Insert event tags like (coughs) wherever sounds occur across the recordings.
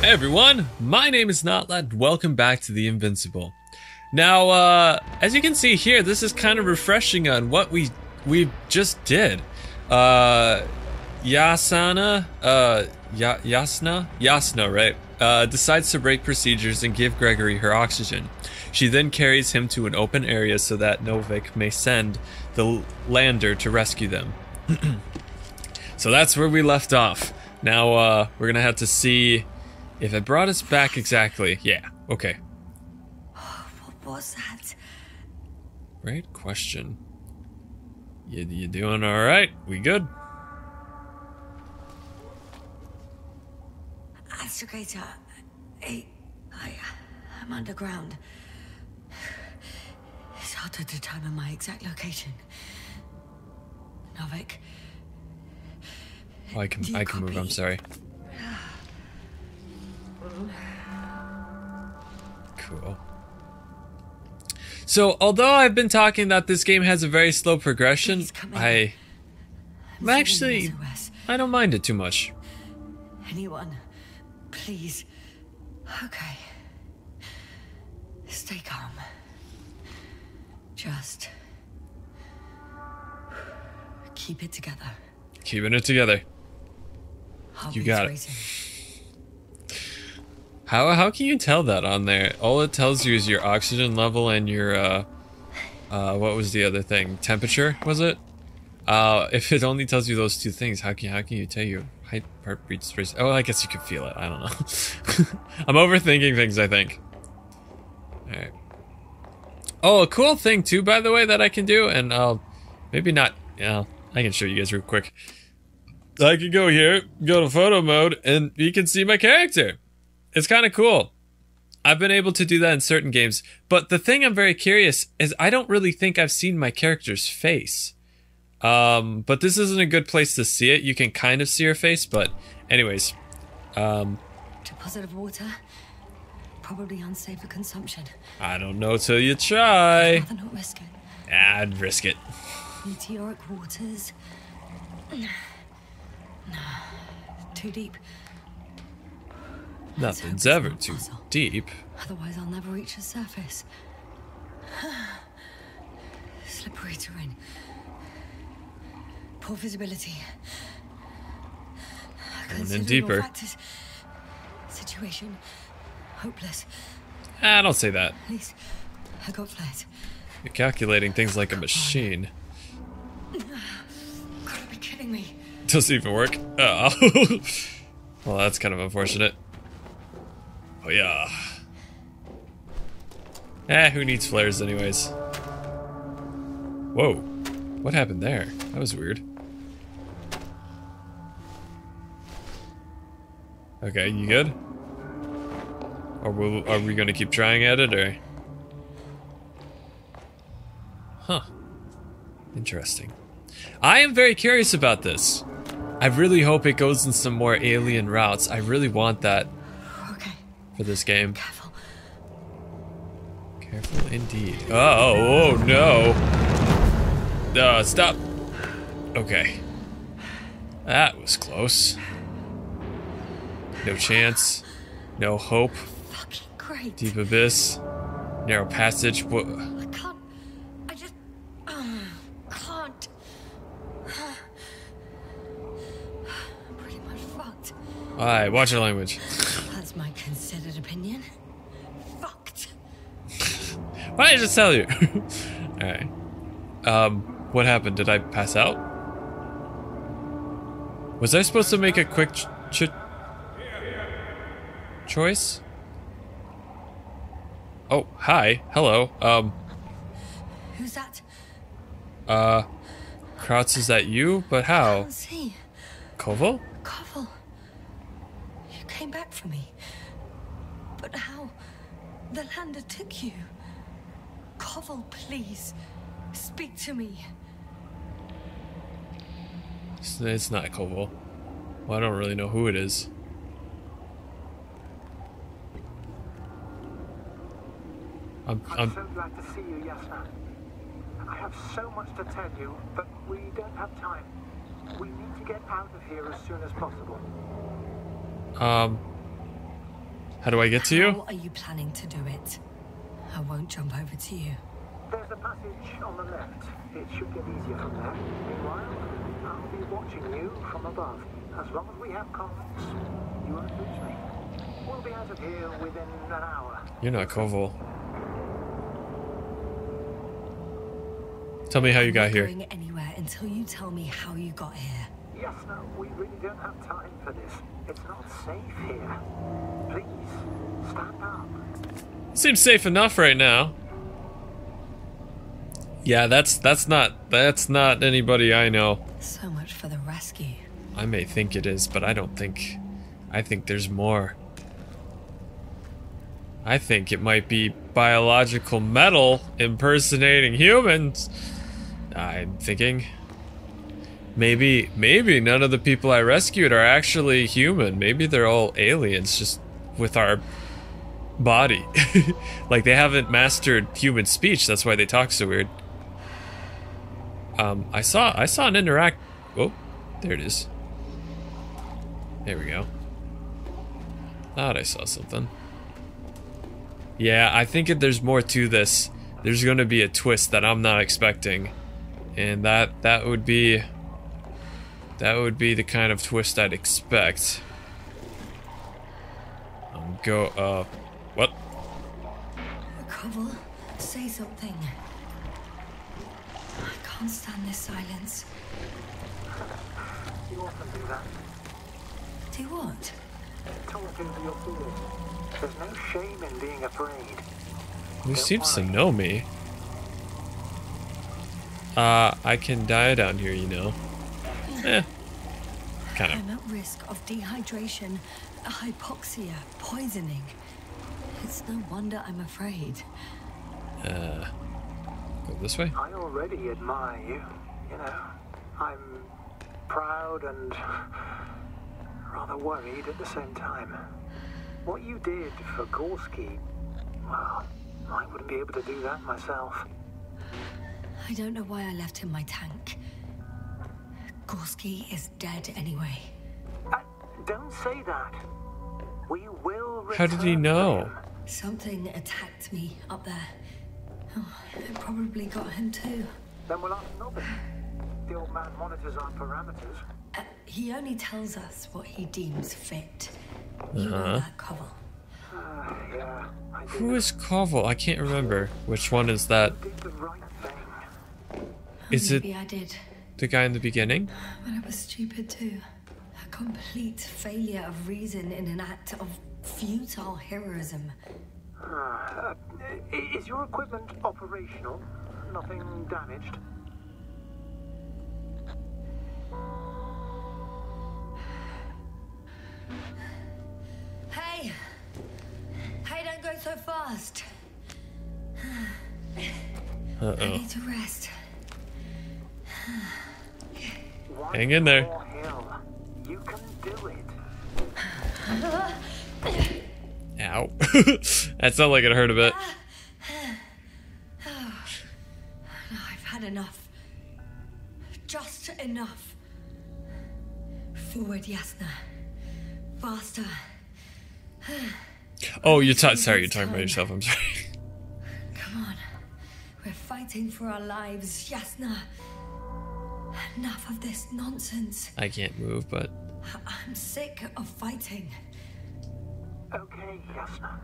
Hey everyone, my name is Notlad. Welcome back to The Invincible. Now, uh, as you can see here, this is kind of refreshing on what we we just did. Uh, Yasana, uh, ya- Yasna, Yasna, right? Uh, decides to break procedures and give Gregory her oxygen. She then carries him to an open area so that Novik may send the lander to rescue them. (clears throat) so that's where we left off. Now, uh, we're gonna have to see if it brought us back exactly. Yeah, okay. What was that? Great question. You, you doing alright? We good? Astrogator. I, I, I'm underground. It's hard to determine my exact location. Novik, Oh, I can I can move, I'm copy? Sorry. Cool. So, although I've been talking that this game has a very slow progression, Please come in. I I'm actually. I don't mind it too much. Anyone, please. Okay. Stay calm. Just keep it together. Keeping it together. Heartbeat's got it. How how can you tell that on there? All it tells you is your oxygen level and your uh uh what was the other thing? Temperature, was it? Uh if it only tells you those two things, how can how can you tell your height heartbeat space? Oh, I guess you can feel it. I don't know. (laughs) I'm overthinking things, I think. All right. Oh, a cool thing too, by the way, that I can do, and I'll maybe not. Yeah, I can show you guys real quick. I can go here, go to photo mode, and you can see my character. It's kind of cool. I've been able to do that in certain games, but the thing I'm very curious is I don't really think I've seen my character's face. Um, but this isn't a good place to see it. You can kind of see her face, but anyways, um, Deposit of water. Probably unsafe for consumption. I don't know till you try. Rather not risk it. I'd risk it. Meteoric waters. No, Too deep. Nothing's ever too puzzle. deep. Otherwise, I'll never reach the surface. (sighs) Slippery terrain. Poor visibility. Going in deeper. factors. Situation hopeless. Ah, don't say that. At least I got flares. You're calculating things like a machine. (sighs) Gotta be kidding me. Doesn't even work. Oh. (laughs) well, that's kind of unfortunate. Oh, yeah. Eh, who needs flares anyways? Whoa. What happened there? That was weird. Okay, you good? Or will, are we gonna keep trying at it, or? Huh. Interesting. I am very curious about this. I really hope it goes in some more alien routes. I really want that for this game. careful. Careful indeed. Oh, oh no. Uh, stop. Okay. That was close. No chance. No hope. Fucking great. Deep abyss. Narrow passage. What? I can't. I just. Um, can't. (sighs) I'm pretty much fucked. Alright, watch your language. That's my considered opinion. Fucked. Why did I just tell you? (laughs) Alright. Um, what happened? Did I pass out? Was I supposed to make a quick ch- ch- choice? Oh, hi. Hello. Um, Who's that? uh, Krautz, is that you? But how? See. Koval? Koval. You came back for me. But how? The lander took you. Koval, please. Speak to me. It's, it's not Koval. Well, I don't really know who it is. I'm, I'm I'm so glad to see you, Yasna. I have so much to tell you, but we don't have time. We need to get out of here as soon as possible. Um, How do I get to you? How you? are you planning to do it? I won't jump over to you. There's a passage on the left. It should get easier from there. Meanwhile, I'll be watching you from above. As long as we have comms, you won't lose me. We'll be out of here within an hour. You're not Koval. Tell me how you I'm got here. going anywhere until you tell me how you got here. Yes, no, we really don't have time for this. It's not safe here. Please, stand up. Seems safe enough right now. Yeah, that's that's not that's not anybody I know. So much for the rescue. I may think it is, but I don't think I think there's more. I think it might be biological metal impersonating humans. I'm thinking maybe maybe none of the people I rescued are actually human. Maybe they're all aliens just with our body. (laughs) like they haven't mastered human speech, that's why they talk so weird. Um I saw I saw an interact Oh, there it is. There we go. Thought I saw something. Yeah, I think if there's more to this. There's going to be a twist that I'm not expecting. And that that would be that would be the kind of twist I'd expect. Um, go uh what? Koval, say something. I can't stand this silence. You often do that. Do what? Talk into your fears. There's no shame in being afraid. Who seems to know me? Uh, I can die down here, you know. Eh. Kind of. I'm at risk of dehydration, hypoxia, poisoning. It's no wonder I'm afraid. Uh, go this way? I already admire you. You know, I'm proud and rather worried at the same time. What you did for Gorski, well, I wouldn't be able to do that myself. I don't know why I left him my tank. Gorski is dead anyway. Uh, don't say that. We will How did he return know? Him. Something attacked me up there. Oh, it probably got him too. Then we'll ask Nobby. The old man monitors our parameters. Uh, he only tells us what he deems fit. You Uh-huh. know that, Koval. Uh, yeah, Who is Koval? I can't remember. Which one is that? Is did the right thing. Is it I did, the guy in the beginning? but I was stupid too. A complete failure of reason in an act of futile heroism. Uh, is your equipment operational? Nothing damaged? Hey! Hey, don't go so fast. I Uh-oh. need to rest. Hang in there. You can do it. (laughs) Ow. (laughs) that sounded like it hurt a bit. (sighs) I've had enough. Just enough. Forward, Yasna. Faster. (sighs) Oh, you're ta- sorry, you're talking about yourself. I'm sorry. (sighs) Come on. We're fighting for our lives, Yasna. Enough of this nonsense. I can't move, but I'm sick of fighting. Okay, Yasna.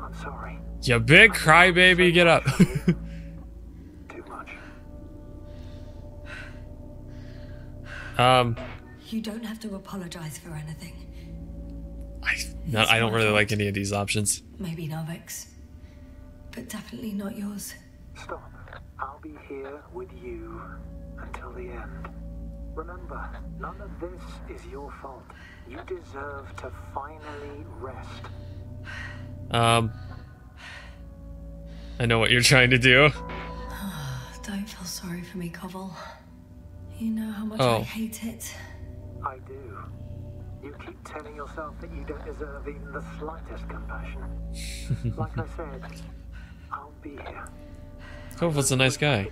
I'm sorry. you big crybaby, get up. Too much. (laughs) um, You don't have to apologize for anything. I no, I don't really like any of these options. Maybe Novik's. But definitely not yours. Stop. I'll be here with you until the end. Remember, none of this is your fault. You deserve to finally rest. Um, I know what you're trying to do. (sighs) Don't feel sorry for me, Koval. You know how much Oh. I hate it. I do. You keep telling yourself that you don't deserve even the slightest compassion. (laughs) like I said, I'll be here. Koval's a nice guy,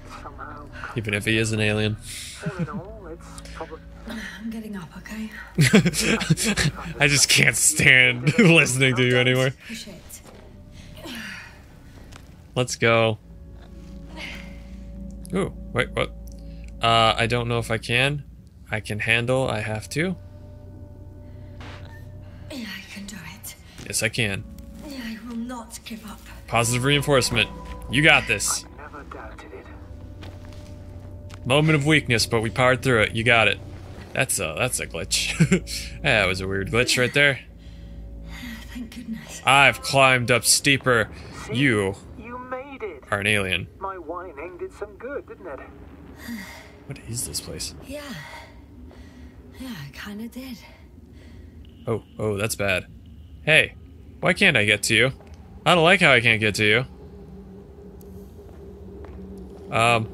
even if he is an alien. all in all, it's probably I'm getting up, okay? (laughs) I just can't stand (laughs) listening to you anymore. Let's go. Ooh, wait, what? Uh, I don't know if I can. I can handle, I have to. Yeah, I can do it. Yes, I can. Yeah, I will not give up. Positive reinforcement. You got this. Never doubted it. Moment of weakness, but we powered through it. You got it. That's a that's a glitch. (laughs) that was a weird glitch right there. (sighs) Thank goodness. I've climbed up steeper. You You made it. are an alien. My whining did some good, didn't it? (sighs) What is this place? Yeah. Yeah, I kinda did. Oh, oh, that's bad. Hey, why can't I get to you? I don't like how I can't get to you. Um.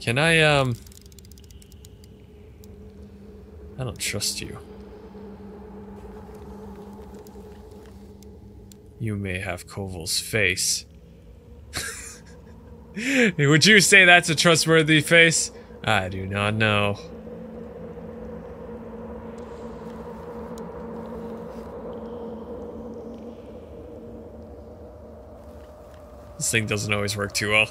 Can I, um. I don't trust you. You may have Koval's face. (laughs) Would you say that's a trustworthy face? I do not know. This thing doesn't always work too well.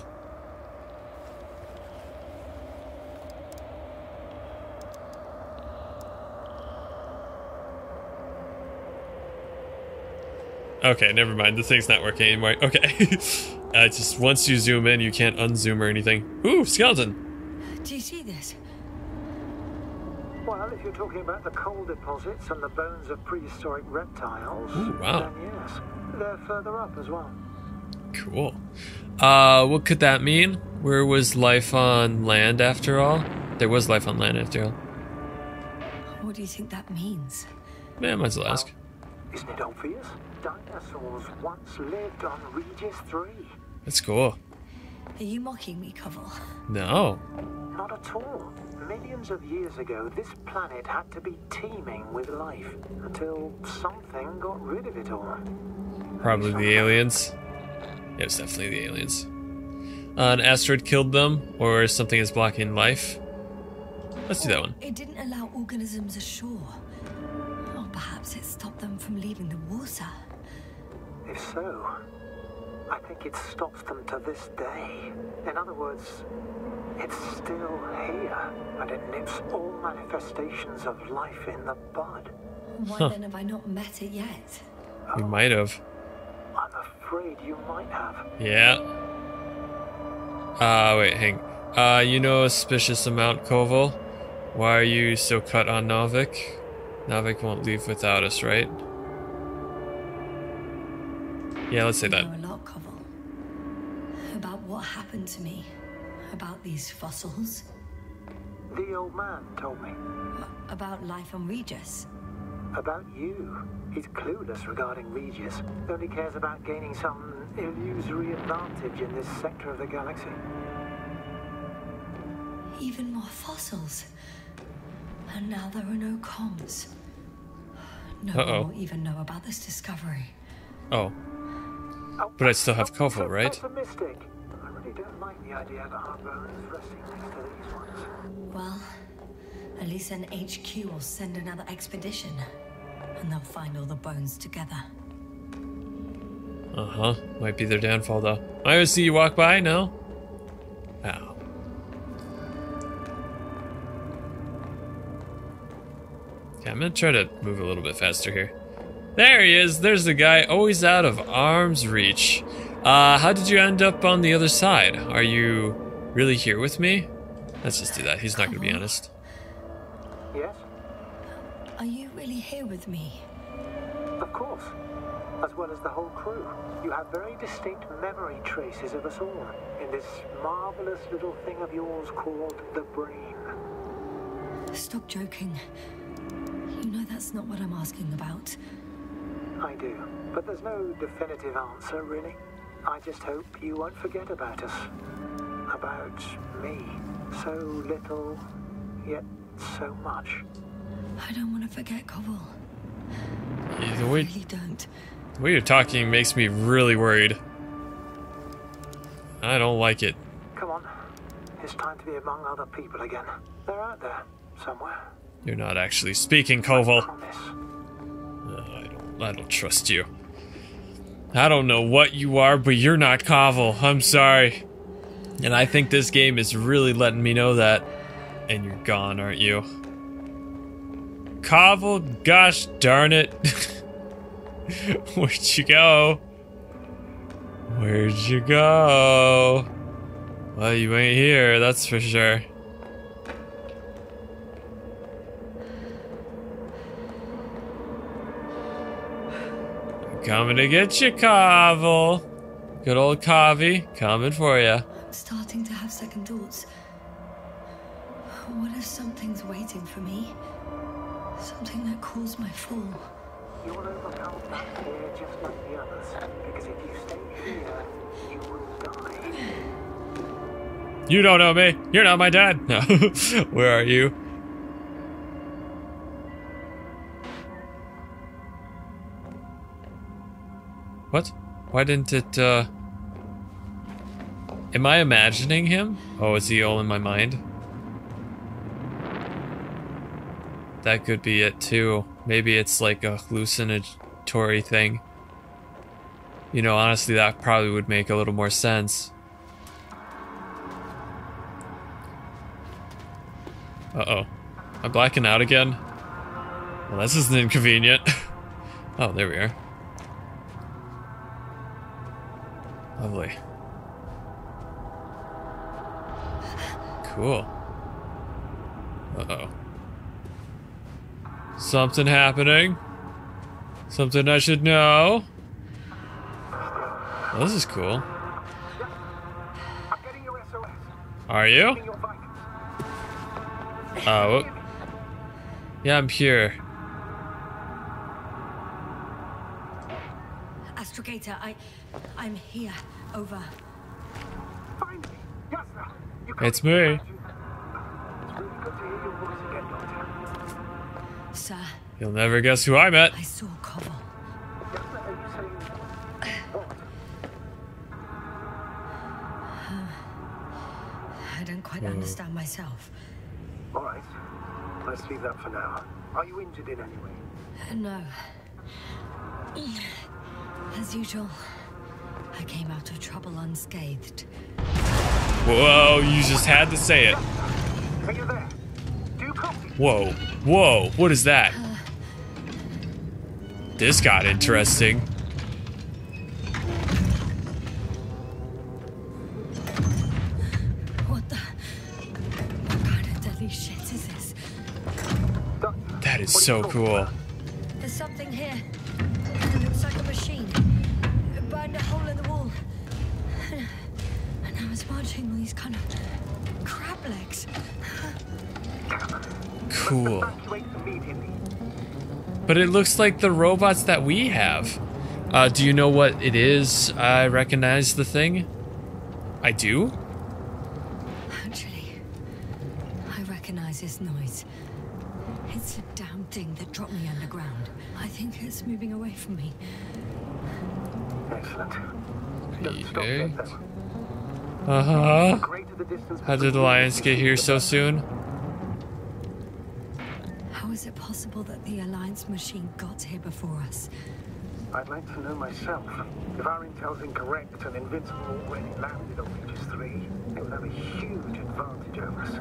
Okay, never mind. The thing's not working anymore. Okay. (laughs) uh, just once you zoom in, you can't unzoom or anything. Ooh, skeleton. Do you see this? Well, if you're talking about the coal deposits and the bones of prehistoric reptiles, Ooh, wow. then yes, they're further up as well. Cool. Uh, what could that mean? Where was life on land after all? There was life on land after all. What do you think that means? Man, I might as well ask. Isn't it obvious? Dinosaurs once lived on Regis 3. That's cool. Are you mocking me, Koval? No. Not at all. Millions of years ago, this planet had to be teeming with life until something got rid of it all. Probably the aliens. Yeah, was definitely the aliens. Uh, an asteroid killed them, or something is blocking life. Let's do that one. It didn't allow organisms ashore. Or perhaps it stopped them from leaving the water. If so, I think it stops them to this day. In other words, it's still here, and it nips all manifestations of life in the bud. Why Huh. then have I not met it yet? We might have. I'm afraid you might have. Yeah. Uh, wait, hang. Uh, you know a suspicious amount, Koval? Why are you so cut on Novik? Novik won't leave without us, right? Yeah, let's say I that. know a lot, Koval. About what happened to me. About these fossils. The old man told me About life on Regis. About you. He's clueless regarding Regis. Only cares about gaining some illusory advantage in this sector of the galaxy. Even more fossils. And now there are no comms. No Uh-oh. one will even know about this discovery. Oh, Oh, But I still have don't be Koval, so right? I really don't like the idea of our bones resting next to these ones. Well, at least an HQ will send another expedition. And they'll find all the bones together. uh huh. Might be their downfall, though. I always see you walk by, no? Ow. Okay, I'm gonna try to move a little bit faster here. There he is. There's the guy, always out of arm's reach. Uh, how did you end up on the other side? Are you really here with me? Let's just do that. He's not gonna be honest. Yes, Are you really here with me? of course. As well as the whole crew. You have very distinct memory traces of us all in this marvelous little thing of yours called the brain. Stop joking. You know that's not what I'm asking about. I do, but there's no definitive answer, really. I just hope you won't forget about us. About me. So little, yet so much. I don't want to forget Koval. Either I way, really don't. The way you're talking makes me really worried. I don't like it. Come on. It's time to be among other people again. They're out there, somewhere. You're not actually speaking, Koval. Promise. Uh, I don't I don't trust you. I don't know what you are, but you're not Koval. I'm sorry. And I think this game is really letting me know that. And you're gone, aren't you? Koval, gosh darn it. (laughs) Where'd you go? Where'd you go? Well, you ain't here, that's for sure. Coming to get you, Kavel. Good old Kavi, coming for you. I'm starting to have second thoughts. What if something's waiting for me? Something that caused my fall. You'll just like the others. Because if you stay here, you will die. You don't know me. You're not my dad. No. (laughs) Where are you? What? Why didn't it, uh... Am I imagining him? Oh, is he all in my mind? That could be it too. Maybe it's like a hallucinatory thing. You know, honestly, that probably would make a little more sense. Uh-oh. I'm blacking out again? Well, this isn't inconvenient. (laughs) oh, there we are. Lovely. Cool. Uh-oh. Something happening? Something I should know? Well, this is cool. I'm getting your SOS. Are you? Getting your vitals. Oh. Yeah, I'm here. Astrogator, I... I'm here. Over. Find me. Yasna. It's me. You'll never guess who I met. I saw Koval. Yasna, are you saying what? I don't quite understand myself. All right. Let's leave that for now. Are you injured in any way? Uh, No. As usual, I came out of trouble unscathed. Whoa, you just had to say it. Are you there? Do? Whoa, whoa, what is that? This got interesting. What the? What kind of deadly shit is this? That is what are you so cool. There's something here. It looks like a machine. It burned a hole in the wall. And now it's marching on these kind of crab legs. Cool. But it looks like the robots that we have. Uh, do you know what it is? I recognize the thing. I do? Actually, I recognize this noise. It's a damn thing that dropped me underground. I think it's moving away from me. Excellent. Don't stop Okay. Uh huh. The the How did the Lions get here so soon? How is it possible that the Alliance machine got here before us? I'd like to know myself. If our intel's incorrect and Invincible already landed on Regis 3, it would have a huge advantage over us.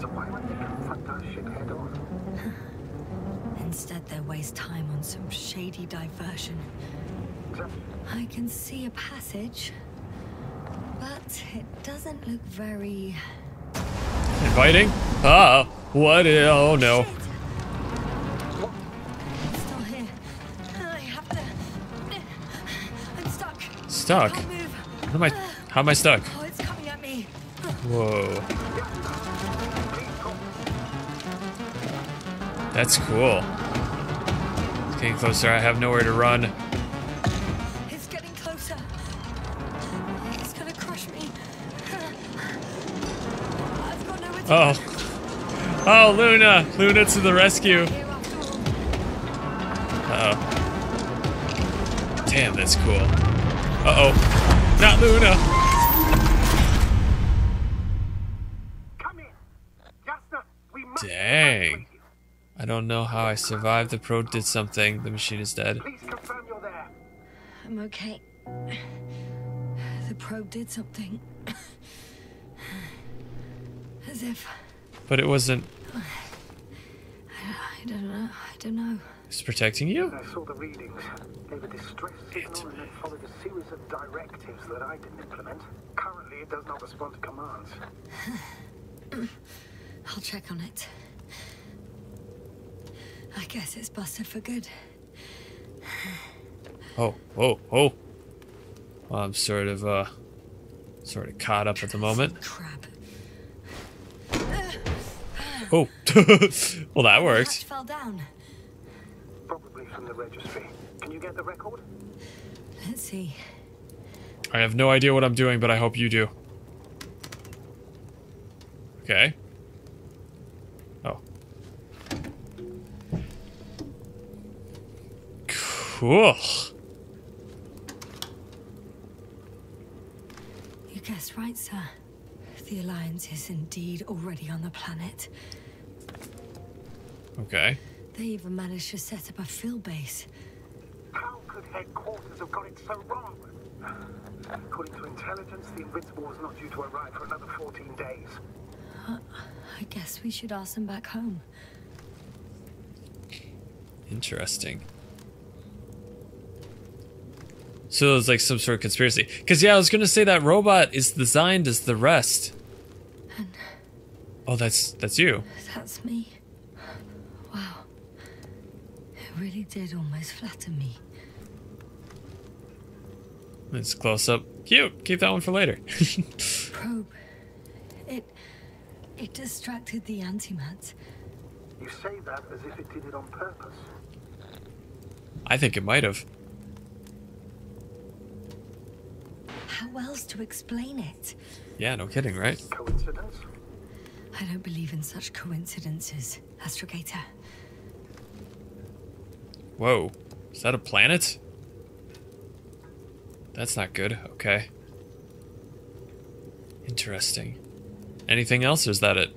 So why wouldn't they confront our shit head on? (laughs) Instead, they waste time on some shady diversion. Exactly. I can see a passage, but it doesn't look very. Inviting? Oh. What? i- Oh no. Stuck. Am I? How am I stuck? Oh, it's coming at me. Whoa. That's cool. It's getting closer. I have nowhere to run. It's getting closer. It's gonna crush me. I've got nowhere to Oh. Oh, Luna! Luna to the rescue. go here after all. Uh oh. Damn, that's cool. Uh-oh. Not Luna. Come in. Yasna, uh, we must Dang. I don't know how I survived. The probe did something. The machine is dead. Please confirm you're there. I'm okay. The probe did something. As if. But it wasn't... I don't know. I don't know. It's protecting you? I saw the readings, gave a distress signal, and followed a series of directives that I didn't implement. Currently, it does not respond to commands. (clears throat) I'll check on it. I guess it's busted for good. (sighs) Oh, oh, oh. Well, I'm sort of, uh... Sort of caught up at the moment. Crap. Oh. (laughs) well, that worked. fell down. Probably from the registry. Can you get the record? Let's see. I have no idea what I'm doing, but I hope you do. Okay. Oh. Cool. You guessed right, sir. The Alliance is indeed already on the planet. Okay. They even managed to set up a field base. How could headquarters have got it so wrong? According to intelligence, the Invincible was not due to arrive for another 14 days. I guess we should ask them back home. Interesting. So it's like some sort of conspiracy. Because, yeah, I was going to say that robot is designed as the rest. Oh, that's that's you. That's me. Wow. It did almost flatter me. It's close up. Cute. Keep that one for later. (laughs) Probe. It. It distracted the antimat. You say that as if it did it on purpose. I think it might have. How else to explain it? Yeah, no kidding, right? Coincidence? I don't believe in such coincidences, Astrogator. Whoa. Is that a planet? That's not good. Okay. Interesting. Anything else, or is that it?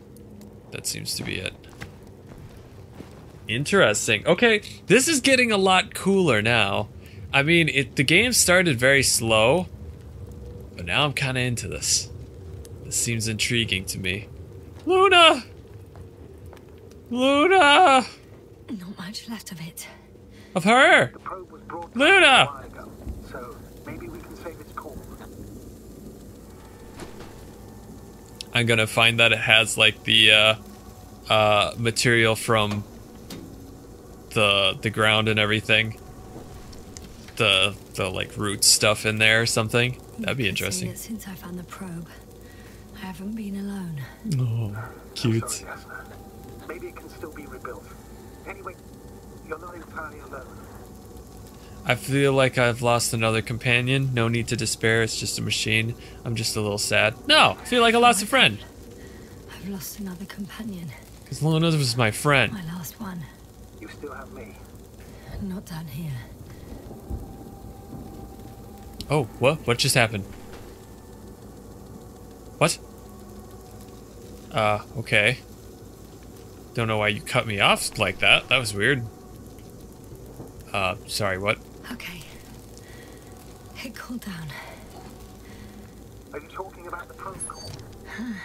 That seems to be it. Interesting. Okay, this is getting a lot cooler now. I mean, it the game started very slow, but now I'm kind of into this. This seems intriguing to me. Luna! Luna! Not much left of it. Of her! The probe was brought Luna! a while ago, so maybe we can save its core. I'm gonna find that it has like the uh, uh, material from the the ground and everything. The the like root stuff in there or something. That'd be interesting. it since I found the probe. I haven't been alone. Oh, cute. sorry, Maybe it can still be rebuilt. Anyway, you're not entirely alone. I feel like I've lost another companion. No need to despair. It's just a machine. I'm just a little sad. No, I feel like I lost a friend. I've lost another companion. Because Luna was my friend. My last one. You still have me. Not down here. Oh, what? What just happened? What? Uh, okay. Don't know why you cut me off like that. That was weird. Uh, sorry, what? Okay. Hey, cooled down. Are you talking about the protocol? core?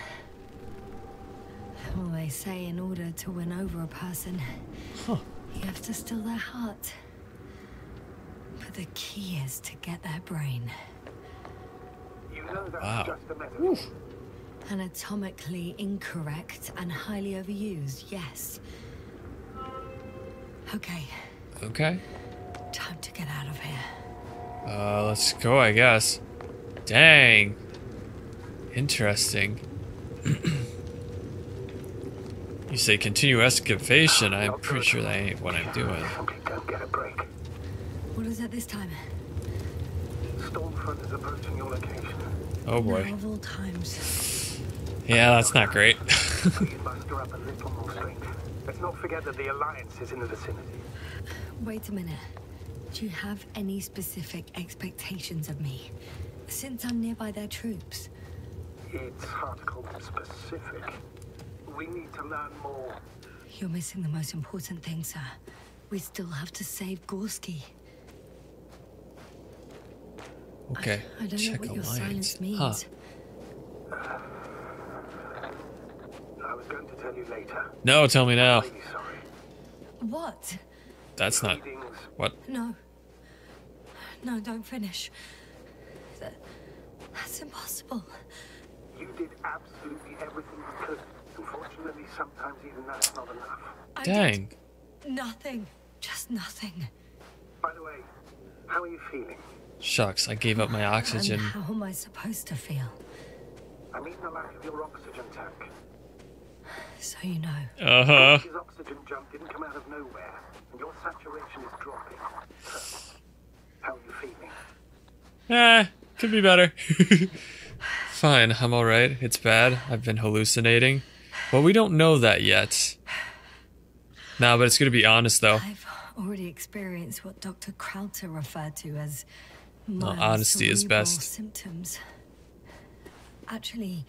Well, they say in order to win over a person, Huh. you have to steal their heart. But the key is to get their brain. You know that's Wow. just a metaphor. Anatomically incorrect and highly overused, yes. Okay, Okay. Time to get out of here. Uh, let's go, I guess. Dang. Interesting. (clears throat) you say continue excavation. I'm pretty sure that ain't what I'm doing. Simply don't get a break. What is it this time? Stormfront is approaching your location. Oh boy. Now of all times. Yeah, that's not great. (laughs) Please muster up a little more strength. Let's not forget that the Alliance is in the vicinity. Wait a minute. Do you have any specific expectations of me? Since I'm nearby their troops. It's hard to call them specific. We need to learn more. You're missing the most important thing, sir. We still have to save Gorski. Okay. I, I don't Check know what your silence means. Huh. I was going to tell you later. No, tell me now. Really sorry. What? That's not what. No. No, don't finish. That, that's impossible. You did absolutely everything you could. Unfortunately, sometimes even that's not enough. I Dang. nothing. Just nothing. By the way, how are you feeling? Shucks, I gave up my oxygen. And how am I supposed to feel? I mean the lack of your oxygen tank. So you know. Uh huh. His oxygen jump didn't come out of nowhere, and your saturation is dropping. How are you feeling? Eh, could be better. (laughs) Fine, I'm alright. It's bad. I've been hallucinating. But we don't know that yet. Nah, but it's gonna be honest though. I've already experienced what Dr. Krauter referred to as mild honesty is best. symptoms. Actually,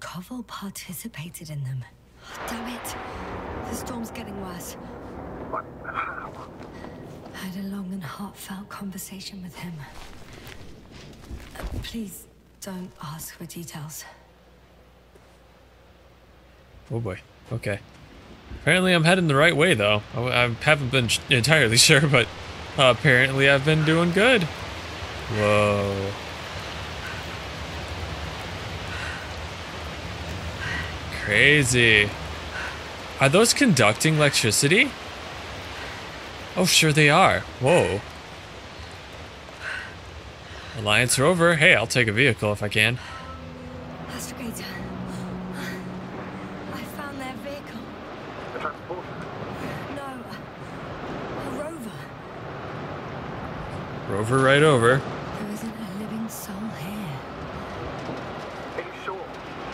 Koval participated in them. Oh, Damn it! The storm's getting worse. Had a long and heartfelt conversation with him. Please don't ask for details. Oh boy. Okay. Apparently, I'm heading the right way though. I, I haven't been entirely (laughs) sure, but uh, apparently, I've been doing good. Whoa. Crazy. Are those conducting electricity? Oh, sure they are. Whoa. Alliance Rover. Hey, I'll take a vehicle if I can. Astrogator. I found their vehicle. The transporter? No, a rover. Rover right over. There isn't a living soul here. Are you sure?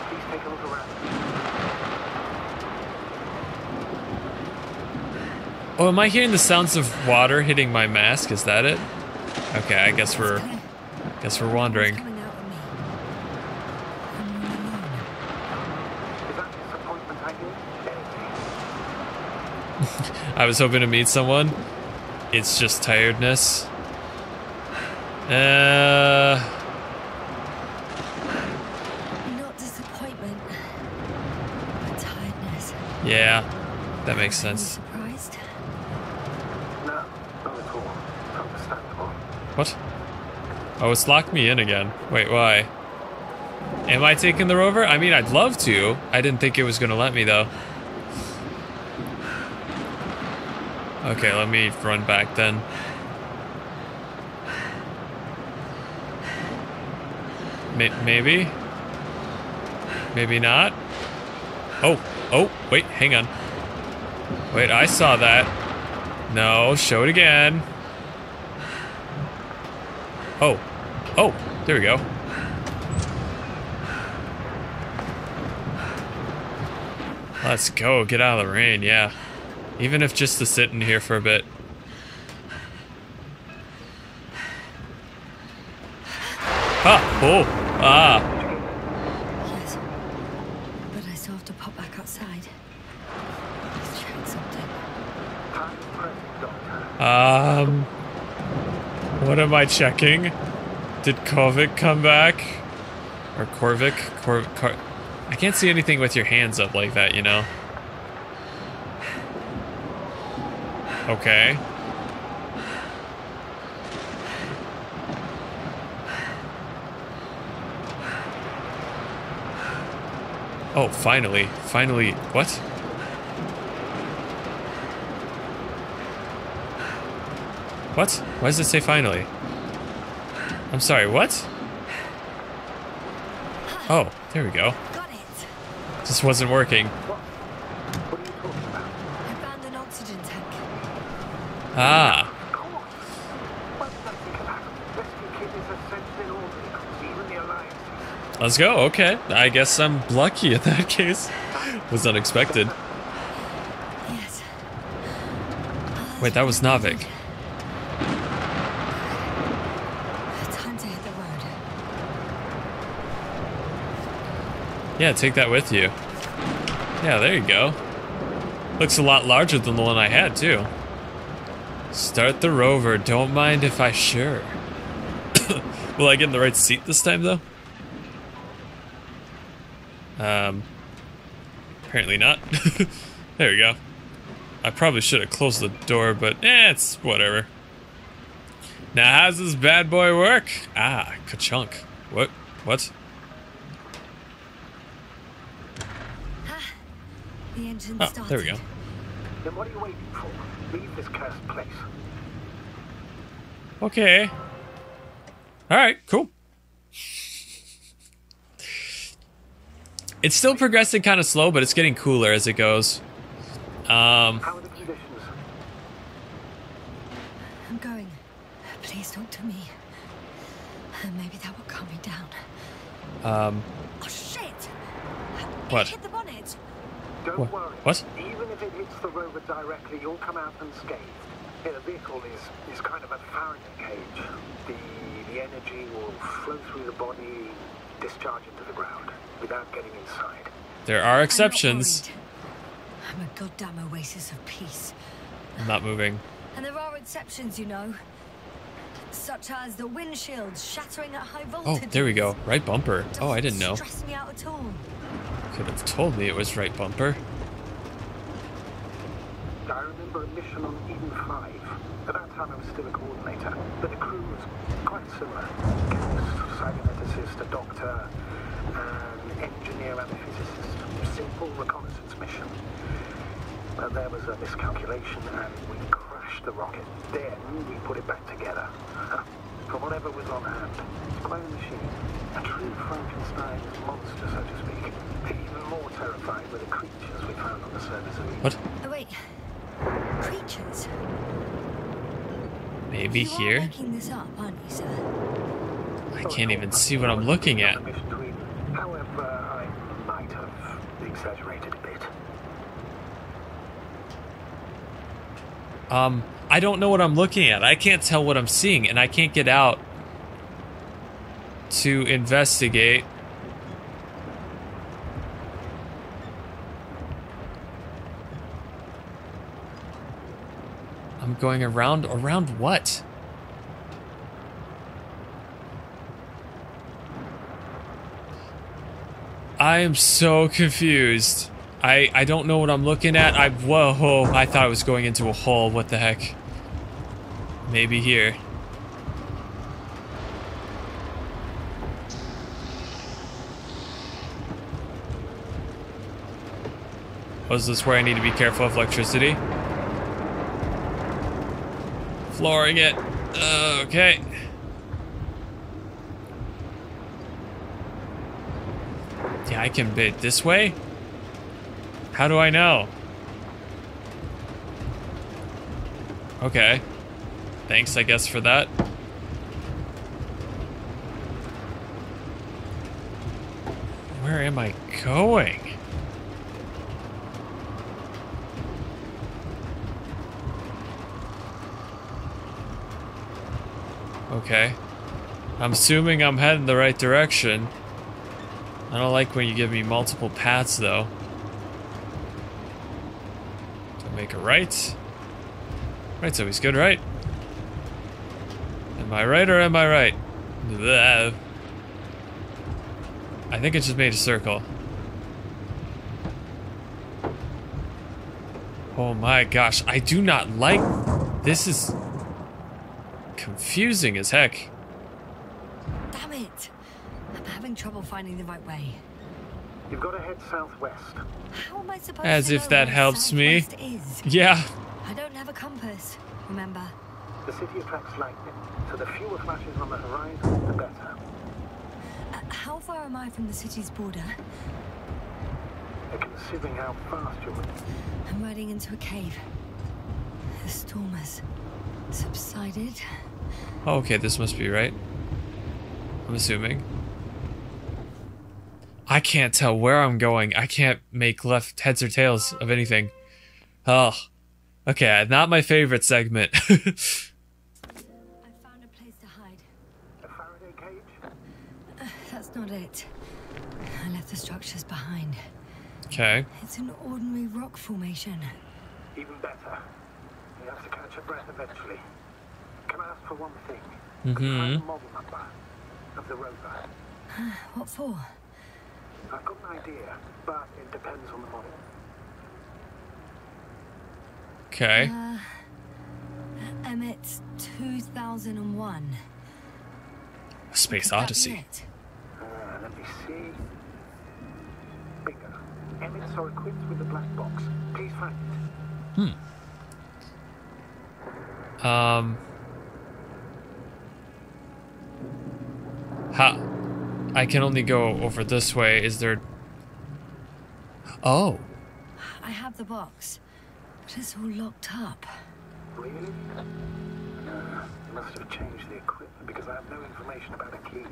Please take a look around. Oh, am I hearing the sounds of water hitting my mask? Is that it? Okay, I guess we're Clear. guess we're wandering. It's coming out of me. I'm all alone. Is that disappointment I? I was hoping to meet someone. It's just tiredness. Uh, Not disappointment, but tiredness. yeah, that makes sense. surprised? No, not at all. It's understandable. What? Oh, it's locked me in again. Wait, why? Am I taking the rover? I mean, I'd love to. I didn't think it was gonna let me though. Okay, let me run back then. May- maybe? Maybe not? Oh, oh, wait, hang on. Wait, I saw that. No, show it again. Oh, oh, there we go. Let's go, get out of the rain, yeah. Even if just to sit in here for a bit. Ah, oh, ah. Yes. But I still have to pop back outside. Let's check something. Time present, Doctor. Um, what am I checking? Did Kovic come back? Or Korvik? Kor, Kor, I can't see anything with your hands up like that, you know? Okay. Oh, finally. Finally. What? What? Why does it say finally? I'm sorry, what? Oh, there we go. Got it! Just wasn't working. What are you talking about? An oxygen tank. Ah, Of course. What did I think about? Rescue Kit is essential in all vehicles, even the Alliance. let's go. Okay. I guess I'm lucky in that (laughs) case. Was unexpected. Wait, that was Navik. Yeah, take that with you. Yeah, there you go. Looks a lot larger than the one I had, too. Start the rover. Don't mind if I sure. (coughs) Will I get in the right seat this time, though? Um, apparently not. (laughs) there we go. I probably should have closed the door, but eh, it's whatever. Now, how's this bad boy work? Ah, ka-chunk. What? What? The engine Oh, started. there we go. Then what are you waiting for? Leave this cursed place. Okay. Alright, cool. It's still progressing kind of slow, but it's getting cooler as it goes. Um, How are the conditions? I'm going. Please talk to me. Maybe that will calm me down. um, Oh shit! What? It hit the bonnet. Don't What? worry. What? Even if it hits the rover directly, you'll come out unscathed. Yeah, the vehicle is, is kind of a Faraday cage. The, the energy will flow through the body, discharge into the ground without getting inside. there are I'm exceptions. I'm a goddamn oasis of peace. I'm not moving. And there are exceptions, you know. Such as the windshields shattering at high Oh, there we go. Right bumper. Oh, I didn't know. Stress me out at all. Could have told me it was right bumper. I remember a mission on Eden 5. At that time, I was still a coordinator, but the crew was quite similar. Chemist, cyberneticist, a doctor, an engineer and a physicist. Simple reconnaissance mission. But there was a miscalculation and we crashed the rocket. Then we put it back together. From whatever was on hand. It's quite machine. A true Frankenstein monster, so to speak. Even more terrifying were the creatures we found on the surface of Eden. What? Oh, wait. Creatures? Maybe you here? making this up, aren't you, sir? I can't even see what I'm looking at. However, I might have exaggerated a bit. Um, I don't know what I'm looking at. I can't tell what I'm seeing, and I can't get out to investigate. I'm going around around what? I am so confused. I I don't know what I'm looking at. I whoa, I thought I was going into a hole. What the heck? Maybe here. Was this where I need to be careful of electricity? Flooring it. Uh, okay. Yeah, I can bid this way? How do I know? Okay. Thanks, I guess, for that. Where am I going? Okay. I'm assuming I'm heading the right direction. I don't like when you give me multiple paths, though. I make a right? Right's always good, right? Am I right or am I right? Blah. I think it just made a circle. Oh my gosh, I do not like... This is... confusing as heck. Damn it! I'm having trouble finding the right way. You've got to head southwest. How am I supposed As to if know that where helps me. Is? Yeah, I don't have a compass, remember? The city attracts lightning, so the fewer flashes on the horizon, the better. Uh, how far am I from the city's border? And considering how fast you're I'm riding into a cave. The storm has subsided. Oh, okay, this must be right. I'm assuming. I can't tell where I'm going. I can't make left heads or tails of anything. Oh. Okay, not my favorite segment. (laughs) not it. I left the structures behind. Okay. It's an ordinary rock formation. Even better. You have to catch your breath eventually. Can I ask for one thing? Mhm. Can you find the model number of the rover? (sighs) What for? I've got an idea, but it depends on the model. Okay. Uh, Emmett's 2001. Space Could that be Odyssey. it? Let me see. Bingo. Emmets are equipped with a black box. Please find it. Hmm. Um. How? I can only go over this way. Is there? Oh. I have the box, but it's all locked up. Really? Uh, you must have changed the equipment because I have no information about a key.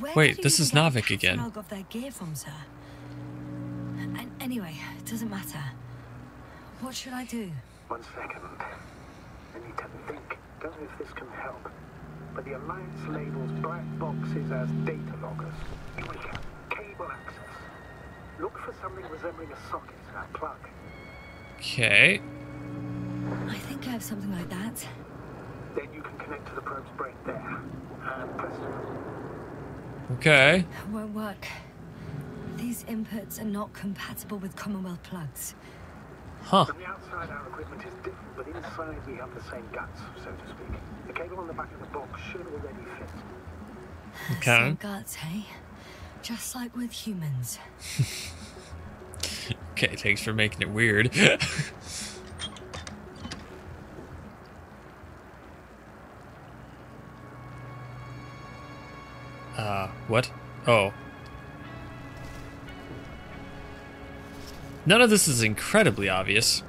Where Wait, this is get Novik again. of their gear from, sir? And anyway, it doesn't matter. What should I do? One second. I need to think. Don't know if this can help. But the Alliance labels black boxes as data loggers. Eureka. Cable access. Look for something resembling a socket, a plug. Okay. I think I have something like that. Then you can connect to the probe's brain there. And presto. Okay. It won't work. These inputs are not compatible with Commonwealth plugs. Huh. From the outside, our equipment is different, but inside we have the same guts, so to speak. The cable on the back of the box should already fit. Okay. Same guts, hey? Just like with humans. (laughs) Okay. Thanks for making it weird. (laughs) uh, what? Oh. None of this is incredibly obvious.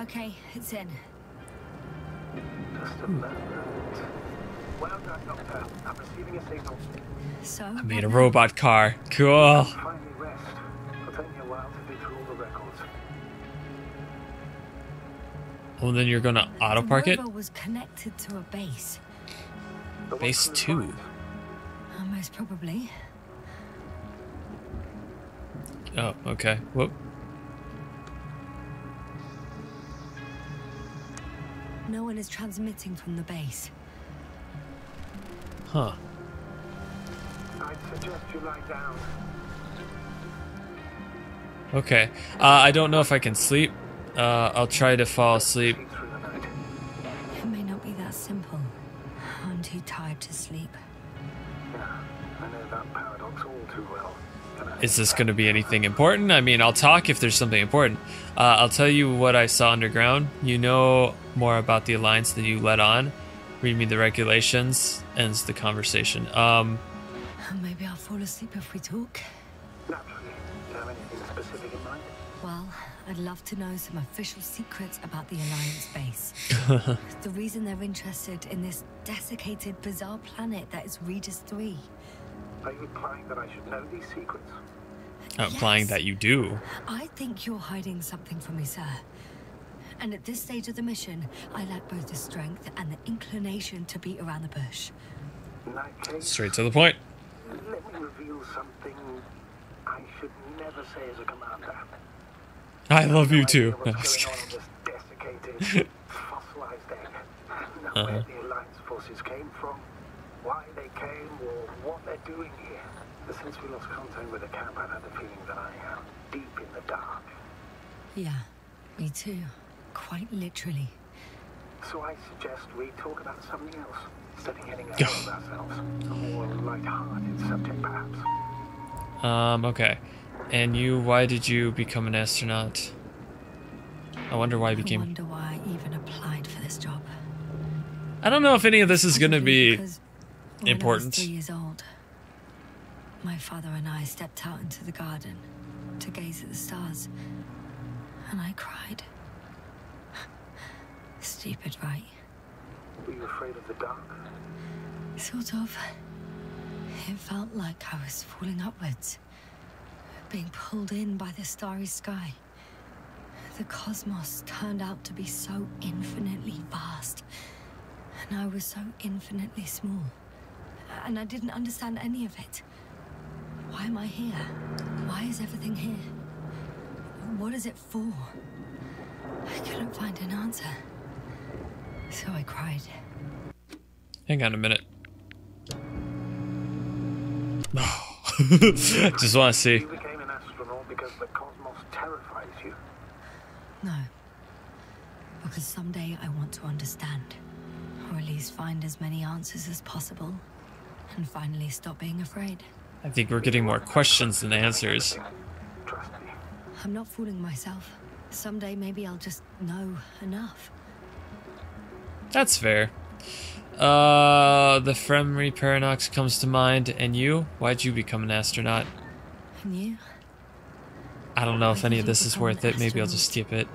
Okay, it's in. Just a moment. Well done, Doctor. I'm receiving a signal. So. I made a robot car. Cool. Finally rest. It'll take me a while to dig through all the records. Oh, then you're gonna auto park it? was connected to a base. But what's Base two. result? Uh, most probably. Oh, okay. Whoop. No one is transmitting from the base. Huh. I'd suggest you lie down. Okay. Uh, I don't know if I can sleep. Uh, I'll try to fall asleep. Is this going to be anything important? I mean, I'll talk if there's something important. Uh, I'll tell you what I saw underground. You know more about the alliance than you let on. Read me the regulations. Ends the conversation. Um, Maybe I'll fall asleep if we talk. Naturally. Do you have anything specific in mind? Well, I'd love to know some official secrets about the Alliance base. (laughs) the reason they're interested in this desiccated, bizarre planet that is Regis 3. Are you implying that I should know these secrets? Implying Yes. that you do. I think you're hiding something from me, sir. And at this stage of the mission, I lack both the strength and the inclination to beat around the bush. Case, Straight to the point. let me reveal something I should never say as a commander. I love you too. idea No, I'm just going on kidding. in this desiccated, (laughs) fossilized egg? Know Uh-huh. where the Alliance forces came from, why they came, or what they're doing here. But since we with the camp, I've had the feeling that I am deep in the dark. Yeah, me too. Quite literally. So I suggest we talk about something else, instead of getting ahead of (sighs) ourselves. A more light-hearted subject, perhaps. Um, okay. And you, why did you become an astronaut? I wonder why you I became. wonder why I even applied for this job. I don't know if any of this is gonna be. because when important. was three years old, my father and I stepped out into the garden to gaze at the stars, and I cried. (laughs) Stupid, right? Were you afraid of the dark? Sort of. It felt like I was falling upwards, being pulled in by the starry sky. The cosmos turned out to be so infinitely vast, and I was so infinitely small. And I didn't understand any of it. Why am I here? Why is everything here? What is it for? I couldn't find an answer. So I cried. Hang on a minute. (sighs) (laughs) Just want to see. You became an astronaut because the cosmos terrifies you. No. Because someday I want to understand. Or at least find as many answers as possible. And finally stop being afraid. I think we're getting more questions than answers. Trust me. I'm not fooling myself. Someday maybe I'll just know enough. That's fair. Uh, the Fermi Paradox comes to mind. And you? Why'd you become an astronaut? And you? I don't know if any of this is worth it. Maybe I'll just skip it.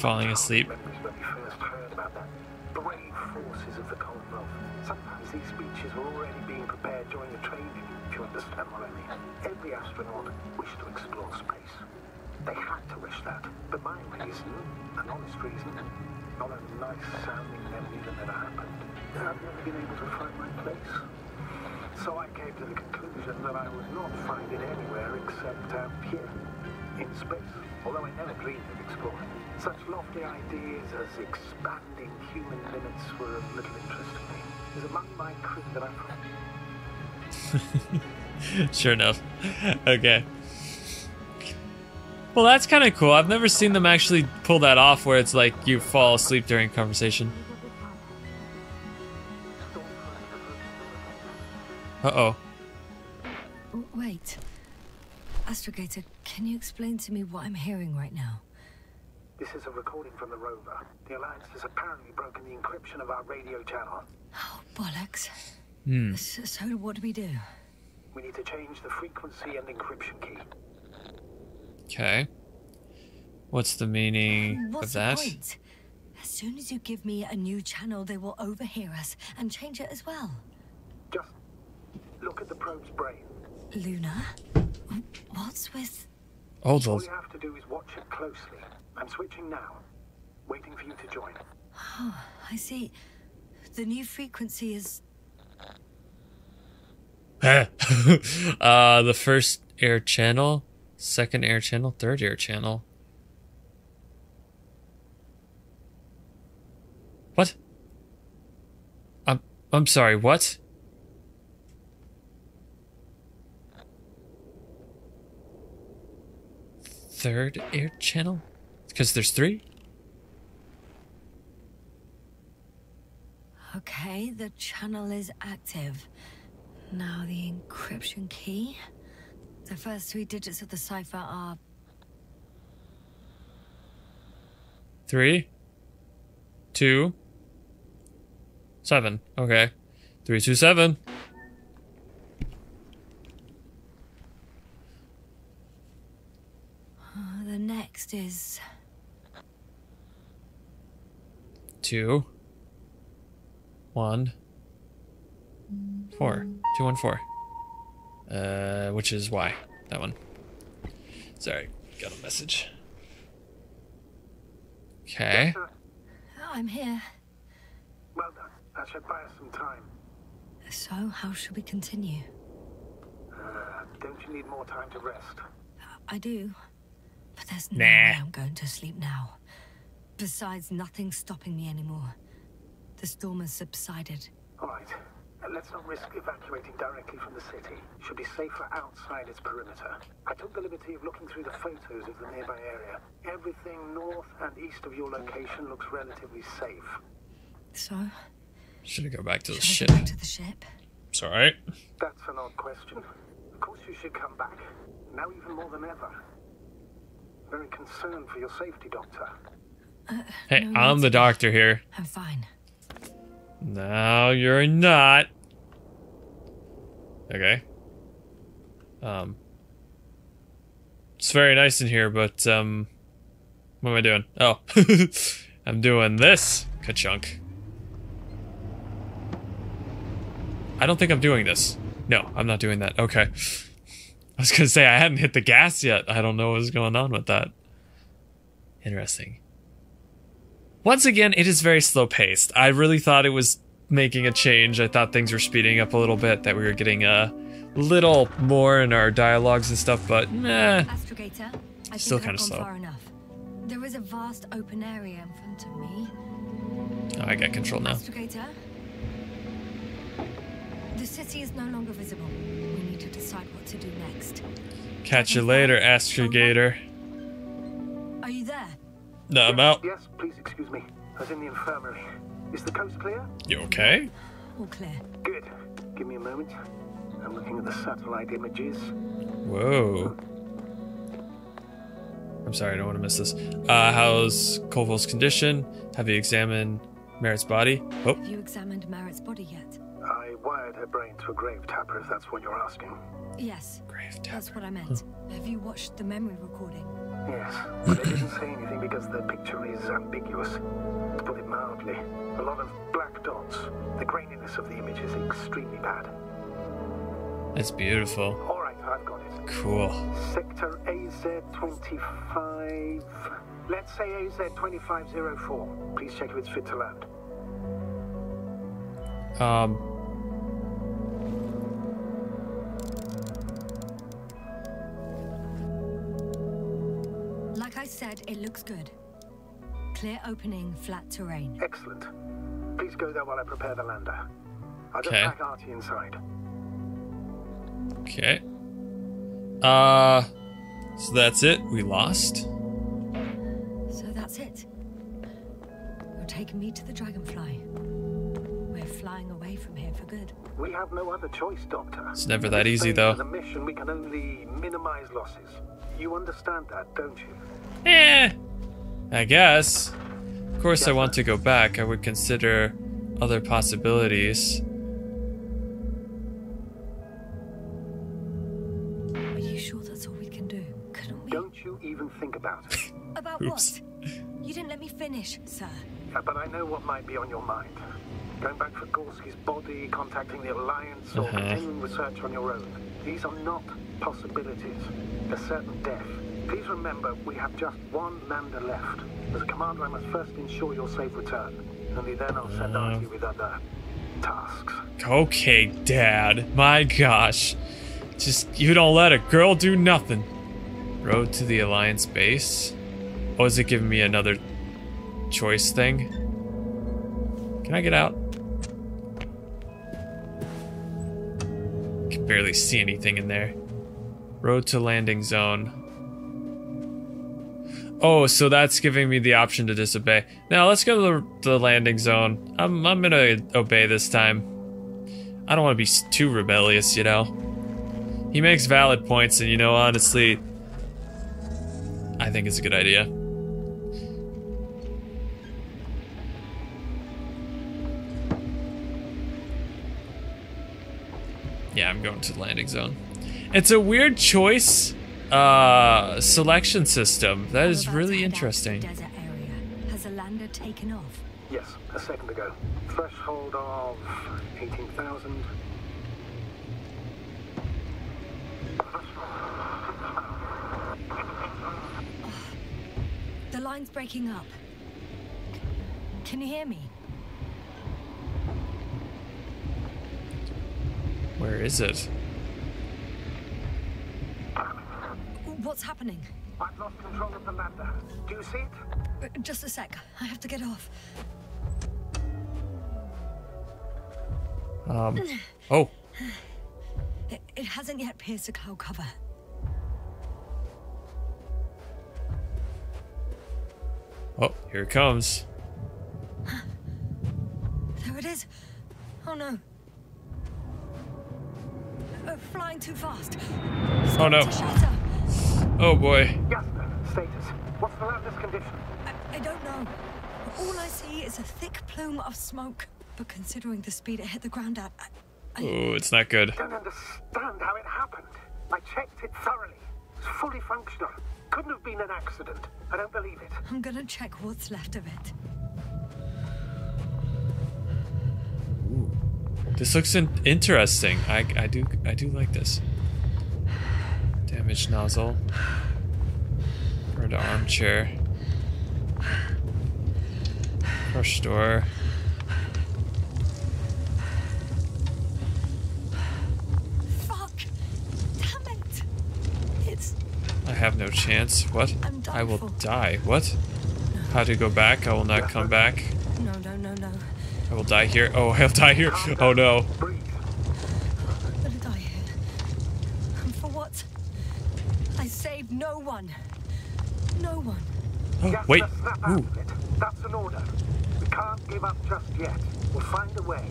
The asleep. Sometimes these speeches were already being prepared during the training, if you understand what I mean. Every astronaut wished to explore space. They had to wish that. But my reason, an honest reason, not a nice sounding memory that never happened. I've never been able to find my place. So I came to the conclusion that I would not find it anywhere except out here, in space. Although I never dreamed of exploring. Such lofty ideas as expanding human limits were of little interest to me. It was among my crew that I found. (laughs) sure enough. Okay. Well, that's kind of cool. I've never seen them actually pull that off where it's like you fall asleep during conversation. Uh oh. Oh, wait. Astrogator, can you explain to me what I'm hearing right now? This is a recording from the rover. The Alliance has apparently broken the encryption of our radio channel. Oh, bollocks. Hmm. So, so what do we do? We need to change the frequency and encryption key. Okay. What's the meaning What's of the that? point? As soon as you give me a new channel, they will overhear us and change it as well. Just look at the probe's brain. Luna? What's with... Oh, All those. you have to do is watch it closely. I'm switching now. Waiting for you to join. Oh, I see. The new frequency is... (laughs) uh, the first air channel, second air channel, third air channel. What? I'm I'm sorry. What? Third air channel? Because there's three. Okay, the channel is active. Now the encryption key. The first three digits of the cipher are... Three, two, seven. Okay, three, two, seven. Uh, the next is... two, one, four, two, one, four. Uh, which is why that one. Sorry, got a message. Okay. Uh, I'm here. well done. That should buy us some time. So, how should we continue? Uh, don't you need more time to rest? I do. But there's no Nah. way I'm going to sleep now. Besides, nothing's stopping me anymore. The storm has subsided. All right. Let's not risk evacuating directly from the city. Should be safer outside its perimeter. I took the liberty of looking through the photos of the nearby area. Everything north and east of your location looks relatively safe. So, Should I go back to the should ship? I go back to the ship? Sorry. That's an odd question. Of course you should come back. Now even more than ever. Very concerned for your safety, Doctor. Hey, No I'm the doctor here. I'm fine. No, you're not. Okay. Um. It's very nice in here, but um, what am I doing? Oh, (laughs) I'm doing this. Ka-chunk. I don't think I'm doing this. No, I'm not doing that. Okay. I was gonna say I hadn't hit the gas yet. I don't know what's going on with that. Interesting. Once again, it is very slow paced. I really thought it was making a change. I thought things were speeding up a little bit, that we were getting a little more in our dialogues and stuff, but meh. Astrogator, I Still kinda I've slow. far enough. There is a vast open area in front of me. Oh, I got control now. Astrogator? The city is no longer visible. We need to decide what to do next. Catch you later, Astrogator. Are you there? No, I'm out. Yes, please excuse me. I was in the infirmary. Is the coast clear? You okay? All clear. Good. Give me a moment. I'm looking at the satellite images. Whoa. I'm sorry, I don't want to miss this. Uh, how's Koval's condition? Have you examined Merritt's body? Oh, Have you examined Merritt's body yet? I wired her brain to a grave tapper, if that's what you're asking. Yes, grave that's what I meant. Have you watched the memory recording? Yes, but they didn't say anything because the picture is ambiguous. To put it mildly, a lot of black dots. The graininess of the image is extremely bad. That's beautiful. All right, I've got it. Cool. Sector AZ25. Let's say AZ2504. Please check if it's fit to land. Um. Like I said, it looks good. Clear opening, flat terrain. Excellent. Please go there while I prepare the lander. I'll just Okay. pack Artie inside. Okay. Uh. So that's it. We lost. So that's it. You're taking me to the Dragonfly. We're flying away from here for good. We have no other choice, Doctor. It's never that this easy, though. of The mission, we can only minimize losses. You understand that, don't you? Eh. I guess. Of course, I want to go back. I would consider other possibilities. Are you sure that's all we can do? Couldn't we? Don't you even think about it. About Oops. what? You didn't let me finish, sir. Uh, but I know what might be on your mind. Going back for Gorski's body, contacting the Alliance, or Uh-huh. continuing research on your own. These are not possibilities. They're certain death. Please remember, we have just one lander left. As a commander, I must first ensure your safe return. Only then I'll send Uh-huh. Artie with other tasks. Okay, Dad. My gosh. Just, you don't let a girl do nothing. Road to the Alliance base? Oh, is it giving me another choice thing? Can I get out? Barely see anything in there. Road to landing zone. Oh, so that's giving me the option to disobey. Now let's go to the, the landing zone. I'm I'm gonna obey this time. I don't want to be too rebellious, you know. He makes valid points, and you know, honestly, I think it's a good idea. Yeah, I'm going to the landing zone. It's a weird choice uh selection system. That I'm is about to really head out to the interesting. desert area. Has a lander taken off? Yes, a second ago. Threshold of 18,000. The line's breaking up. Can you hear me? Where is it? What's happening? I've lost control of the lander. Do you see it? Uh, Just a sec. I have to get off. Um. (clears throat) Oh, It, it hasn't yet pierced the cloud cover. oh, here it comes. There it is. Oh no. Flying too fast. It's Oh, no. to shatter. Oh boy. Jasper, status. What's the lander's condition? I, I don't know. All I see is a thick plume of smoke. But considering the speed it hit the ground at, I, I, Ooh, it's not good. I don't understand how it happened. I checked it thoroughly. It's fully functional. Couldn't have been an accident. I don't believe it. I'm gonna check what's left of it. This looks in interesting. I, I do I do like this. Damaged nozzle. Burned armchair. Crushed door. Fuck! Damn it! It's. I have no chance. What? I'm I will for. die. What? How to go back? I will not come back. I will die here. Oh, (laughs) I'll die here. Oh no. I'm gonna die here. And for what? I saved no one. No one. Oh, you have Wait. to snap out Ooh. of it. That's an order. We can't give up just yet. We'll find a way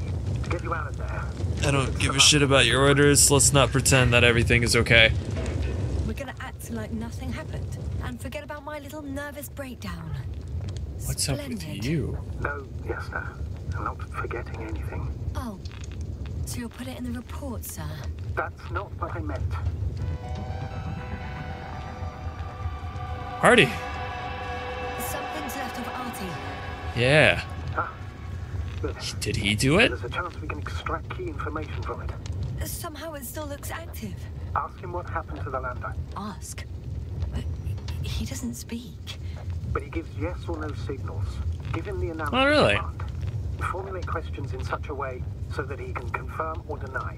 to get you out of there. I don't give a shit about your orders. Let's not pretend that everything is okay. We're gonna act like nothing happened and forget about my little nervous breakdown. What's up with you? No, yes, no. I'm not forgetting anything. Oh, so you'll put it in the report, sir? That's not what I meant. Artie. Something's left of Artie. Yeah. Ah. Did he do it? There's a chance we can extract key information from it. Somehow it still looks active. Ask him what happened to the lander. Ask. But he doesn't speak. But he gives yes or no signals. Give him the analysis Oh, really? command. Formulate questions in such a way so that he can confirm or deny.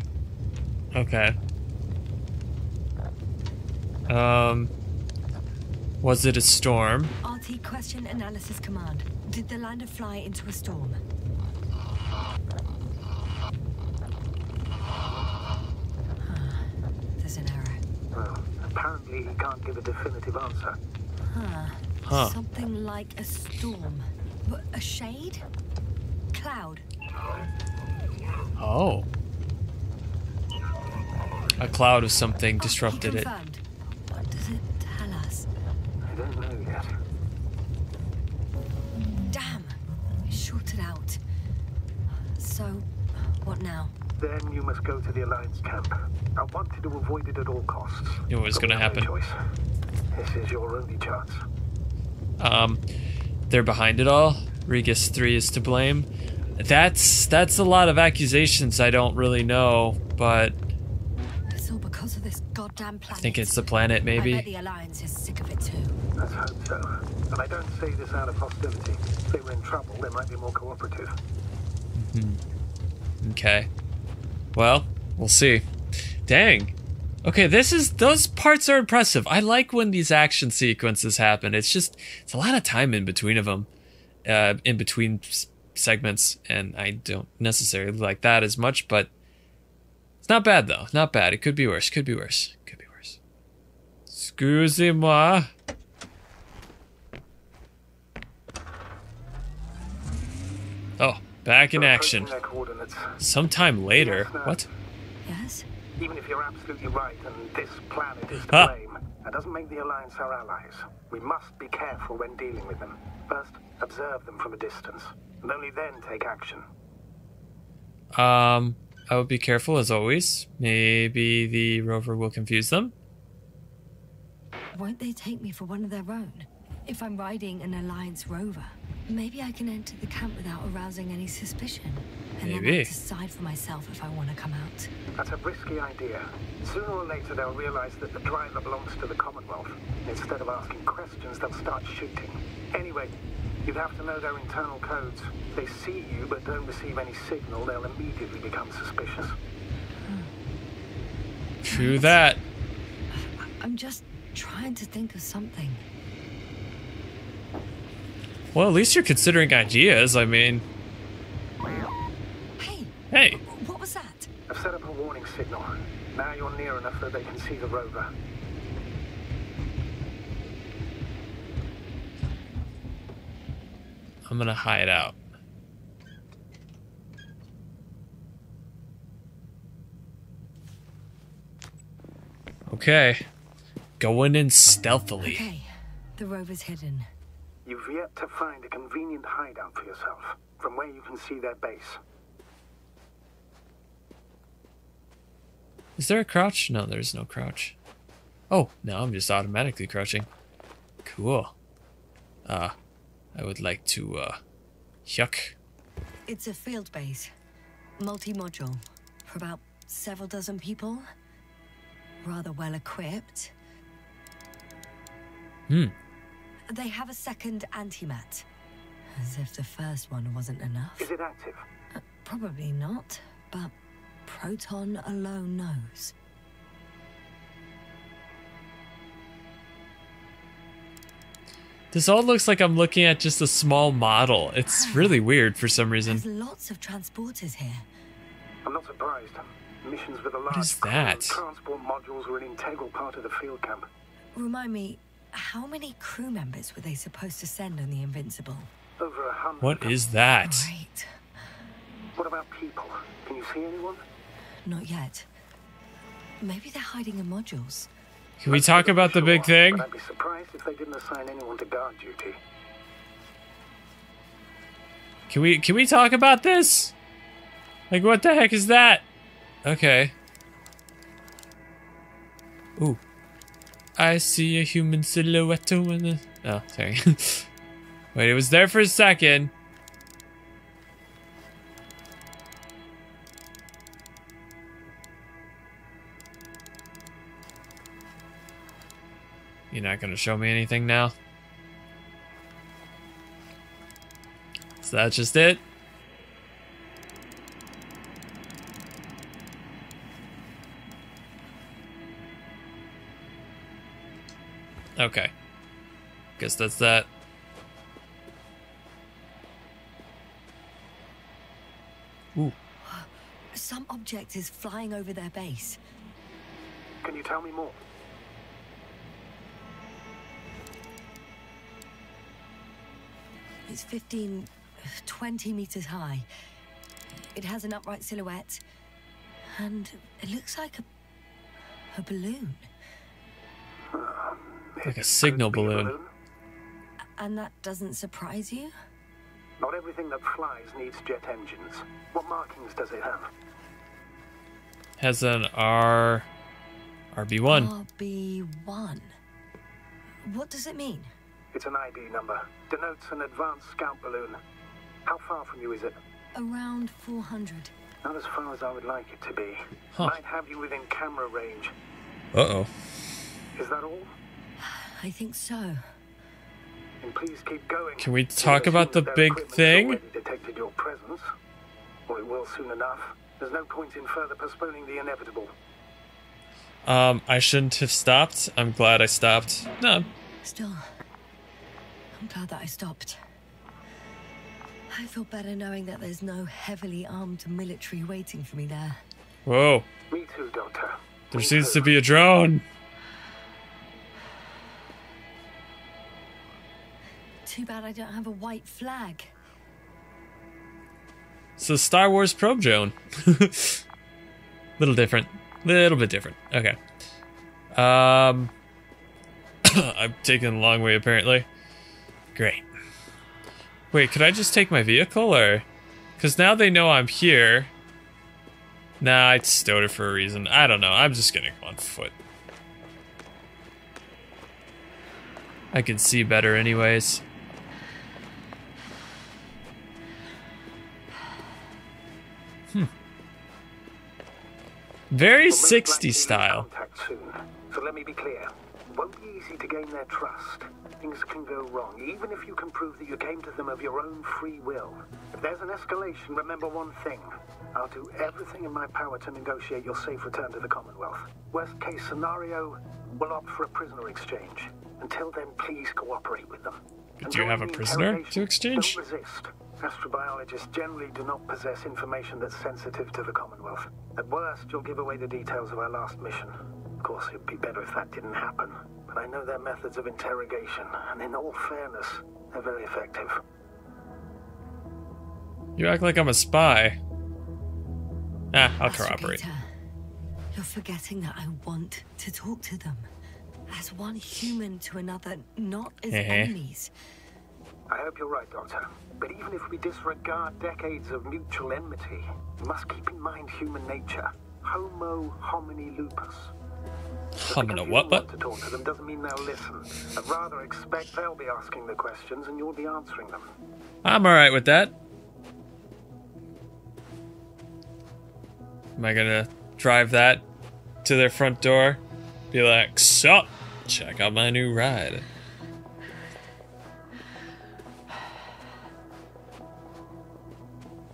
Okay. Um. Was it a storm? Artie question analysis command. Did the lander fly into a storm? Huh. There's an error. Well, apparently he can't give a definitive answer. Huh. Huh. Something like a storm. But a shade? Cloud. Oh. A cloud of something disrupted it. What does it tell us? I don't know yet. Damn. It shorted out. So, what now? Then you must go to the Alliance camp. I wanted to avoid it at all costs. Knew it was gonna have no happen. choice. This is your only chance. Um, they're behind it all. Regis three is to blame. That's that's a lot of accusations. I don't really know, but It's all because of this goddamn planet. I think it's the planet, I bet maybe. the Alliance is sick of it too. Let's hope so. And I don't say this out of hostility. If they were in trouble, they might be more cooperative. Okay. Well, we'll see. Dang. Okay, this is those parts are impressive. I like when these action sequences happen. It's just it's a lot of time in between of them, uh, in between s- segments, and I don't necessarily like that as much. But it's not bad though. Not bad. It could be worse. Could be worse. Could be worse. Excusez-moi. Oh, back in action. approaching their coordinates. Sometime later. Yes. What? Yes? Even if you're absolutely right and this planet is to Huh. blame, that doesn't make the Alliance our allies. We must be careful when dealing with them. First, observe them from a distance, and only then take action. Um, I would be careful as always. Maybe the rover will confuse them. Won't they take me for one of their own? If I'm riding an Alliance rover, maybe I can enter the camp without arousing any suspicion. And then I'll decide for myself if I want to come out. That's a risky idea. Sooner or later, they'll realize that the driver belongs to the Commonwealth. Instead of asking questions, they'll start shooting. Anyway, you'd have to know their internal codes. If they see you but don't receive any signal, they'll immediately become suspicious. True that. I'm just trying to think of something. Well, at least you're considering ideas. I mean, Hey, hey, what was that? I've set up a warning signal. Now you're near enough that they can see the rover. I'm gonna hide out. Okay. Going in stealthily. Okay, the rover's hidden. You've yet to find a convenient hideout for yourself, from where you can see their base. Is there a crouch? No, there's no crouch. Oh, no, I'm just automatically crouching. Cool. Uh, I would like to, uh, yuck. It's a field base. multi-module for about several dozen people. Rather well equipped. Hmm. They have a second antimat. As if the first one wasn't enough. Is it active? Uh, probably not, but Proton alone knows. This all looks like I'm looking at just a small model. It's ah. really weird for some reason. There's lots of transporters here. I'm not surprised. Missions with a large is crew that? and transport modules were an integral part of the field camp. Remind me, how many crew members were they supposed to send on the Invincible? Over a hundred. What is that? Great. What about people? Can you see anyone? Not yet. Maybe they're hiding in modules. Can we talk about the big thing? I'd be surprised if they didn't assign anyone to guard duty. Can we can we talk about this? Like what the heck is that? Okay. Ooh. I see a human silhouette the Oh, sorry. (laughs) Wait, it was there for a second. You're not gonna show me anything now? Is that just it? Okay. Guess that's that. Ooh. Some object is flying over their base. Can you tell me more? It's 15, 20 meters high. It has an upright silhouette. And it looks like a, a balloon. Like a signal Could be a balloon. And that doesn't surprise you? Not everything that flies needs jet engines. What markings does it have? Has an R RB1. RB1. What does it mean? It's an ID number. Denotes an advanced scout balloon. How far from you is it? Around 400. Not as far as I would like it to be. Huh. Might have you within camera range. Uh-oh. Is that all? I think so. And please keep going. Can we talk about the big thing? already detected your presence. Or it will soon enough. There's no point in further postponing the inevitable. Um, I shouldn't have stopped. I'm glad I stopped. No. Still, I'm glad that I stopped. I feel better knowing that there's no heavily armed military waiting for me there. Whoa. Me too, Doctor. There Me seems too. to be a drone. Too bad I don't have a white flag. It's a Star Wars probe drone. (laughs) Little different. Little bit different. Okay. Um (coughs) I'm taking a long way apparently. Great. Wait, could I just take my vehicle or cuz now they know I'm here. Nah, I stowed it for a reason. I don't know. I'm just to go on foot. I can see better anyways. Hmm. Very 60 style. So let me be clear. It won't be easy to gain their trust. Things can go wrong, even if you can prove that you came to them of your own free will. If there's an escalation, remember one thing. I'll do everything in my power to negotiate your safe return to the Commonwealth. Worst case scenario, we'll opt for a prisoner exchange. Until then, please cooperate with them. Do you have a prisoner to exchange? Don't resist. Astrobiologists generally do not possess information that's sensitive to the Commonwealth. At worst, you'll give away the details of our last mission. Of course, it'd be better if that didn't happen. But I know their methods of interrogation, and in all fairness, they're very effective. You act like I'm a spy. Ah, I'll Master corroborate. Peter, you're forgetting that I want to talk to them. As one human to another, not as enemies. I hope you're right, Doctor. But even if we disregard decades of mutual enmity, we must keep in mind human nature. Homo homini lupus. I'm gonna what, but to talk to them doesn't mean they'll listen. I'd rather expect they'll be asking the questions and you'll be answering them. I'm alright with that. Am I gonna drive that to their front door? Be like, sup? Check out my new ride.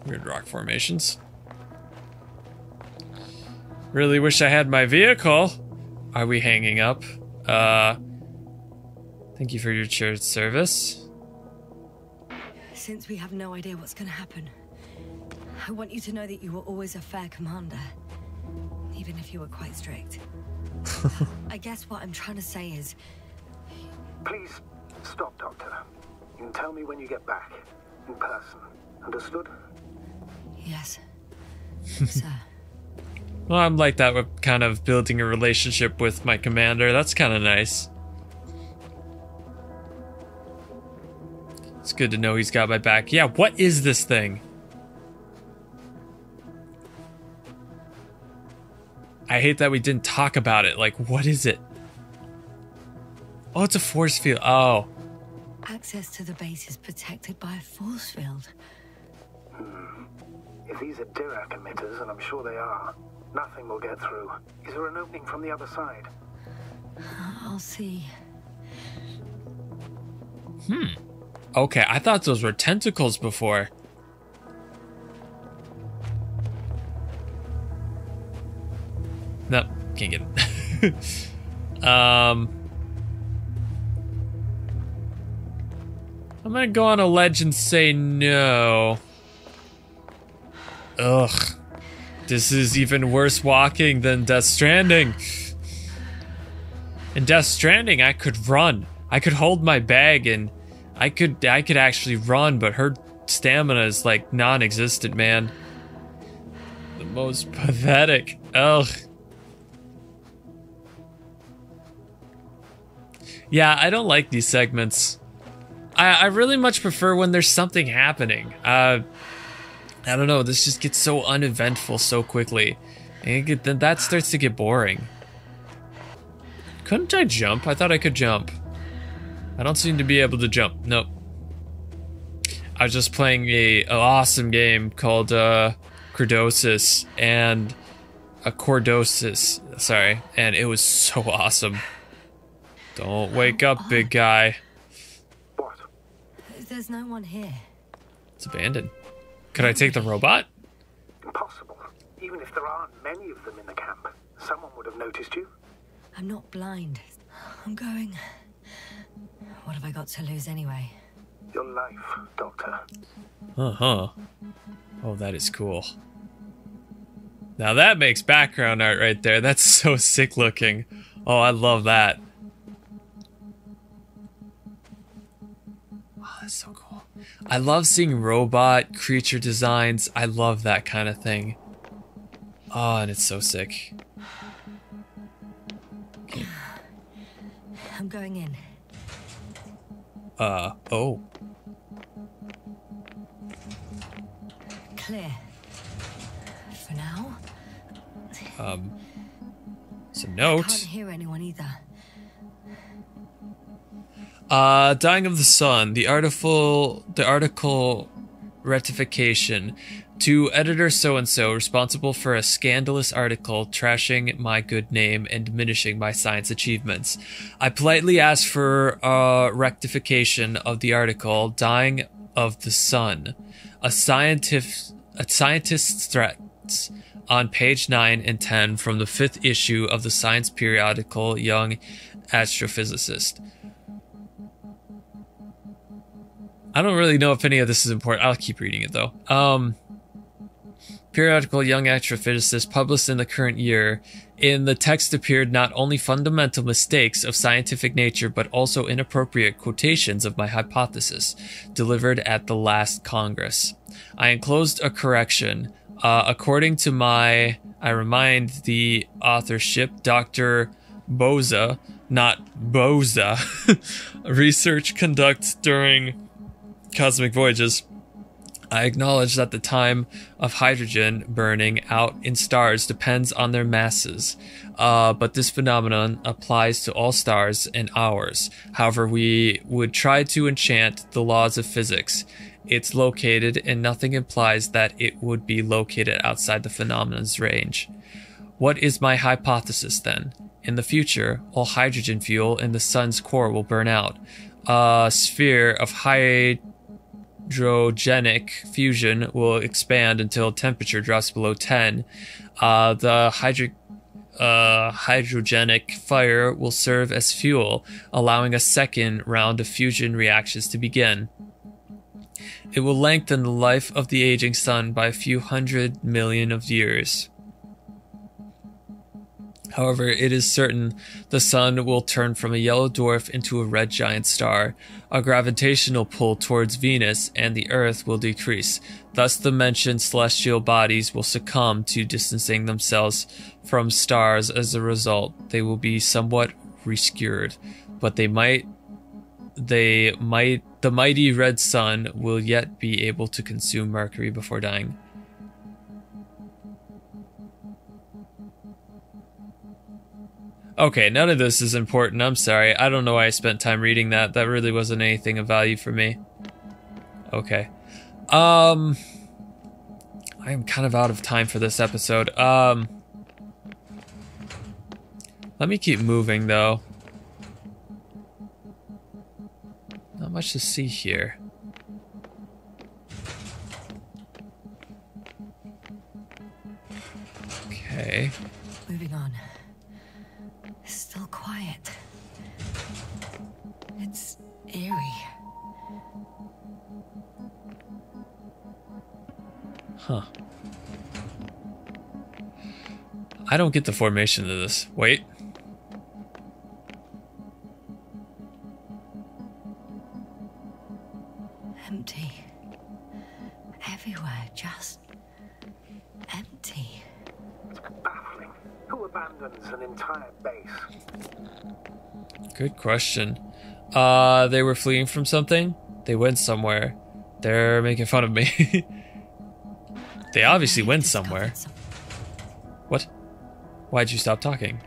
Weird rock formations. Really wish I had my vehicle. Are we hanging up? Uh. Thank you for your church service. Since we have no idea what's gonna happen, I want you to know that you were always a fair commander. Even if you were quite strict. (laughs) I guess what I'm trying to say is, Please stop, Doctor. You can tell me when you get back. In person. Understood? yes, (laughs) sir. Well, I'm like that with kind of building a relationship with my commander. That's kind of nice. It's good to know he's got my back. Yeah, what is this thing? I hate that we didn't talk about it. Like, what is it? Oh, it's a force field. Oh, Access to the base is protected by a force field. Hmm. If these are Dirac emitters, and I'm sure they are, nothing will get through. Is there an opening from the other side? I'll see. Hmm. Okay. I thought those were tentacles before. Nope, can't get it. (laughs) um, I'm gonna go on a ledge and say no. Ugh, this is even worse walking than Death Stranding. In Death Stranding, I could run. I could hold my bag and I could I could actually run, but her stamina is like non-existent, man. The most pathetic. Ugh. Yeah, I don't like these segments. I, I really much prefer when there's something happening. Uh, I don't know. This just gets so uneventful so quickly, and it then that starts to get boring. Couldn't I jump? I thought I could jump. I don't seem to be able to jump. Nope. I was just playing a, a awesome game called uh, Cordosis and a Cordosis. Sorry, and it was so (laughs) awesome. Don't wake up, big guy. What? There's no one here. It's abandoned. Could I take the robot? Impossible. Even if there aren't many of them in the camp, someone would have noticed you. I'm not blind. I'm going. What have I got to lose anyway? Your life, Doctor. Uh huh. Oh, that is cool. Now that makes background art right there. That's so sick looking. Oh, I love that. I love seeing robot creature designs. I love that kind of thing. Oh, and it's so sick. (sighs) I'm going in. Uh, oh. Clear. For now, Um, some I note. can't hear anyone either. Uh, dying of the sun. The article, the article rectification to editor so and so responsible for a scandalous article trashing my good name and diminishing my science achievements. I politely ask for a rectification of the article dying of the sun. A scientist, a scientist's threats on page 9 and 10 from the fifth issue of the science periodical Young Astrophysicist. I don't really know if any of this is important. I'll keep reading it though. Um, periodical Young Astrophysicist published in the current year. In the text appeared not only fundamental mistakes of scientific nature, but also inappropriate quotations of my hypothesis, delivered at the last Congress. I enclosed a correction. Uh, according to my, I remind the authorship, Dr. Boza, not Boza, (laughs) research conduct during cosmic voyages. I acknowledge that the time of hydrogen burning out in stars depends on their masses, uh, but this phenomenon applies to all stars and ours. However, we would try to enchant the laws of physics it's located, and nothing implies that it would be located outside the phenomenon's range. What is my hypothesis then? In the future, all hydrogen fuel in the sun's core will burn out. A sphere of hydrogenic fusion will expand until temperature drops below 10. Uh, the hydro- uh, hydrogenic fire will serve as fuel, allowing a second round of fusion reactions to begin. It will lengthen the life of the aging sun by a few hundred million of years. However, it is certain the sun will turn from a yellow dwarf into a red giant star. A gravitational pull towards Venus and the Earth will decrease. Thus, the mentioned celestial bodies will succumb to distancing themselves from stars. As a result, they will be somewhat rescued, but they might. They might. The mighty red sun will yet be able to consume Mercury before dying. Okay, none of this is important. I'm sorry. I don't know why I spent time reading that. That really wasn't anything of value for me. Okay. Um I am kind of out of time for this episode. Um Let me keep moving though. Not much to see here. Okay. Moving on. Still quiet. It's eerie. Huh. I don't get the formation of this. Wait. Empty. Everywhere, just empty. It's baffling. Who abandons an entire base? Good question. Uh, they were fleeing from something. They went somewhere. They're making fun of me. (laughs) they obviously went somewhere. What? Why'd you stop talking?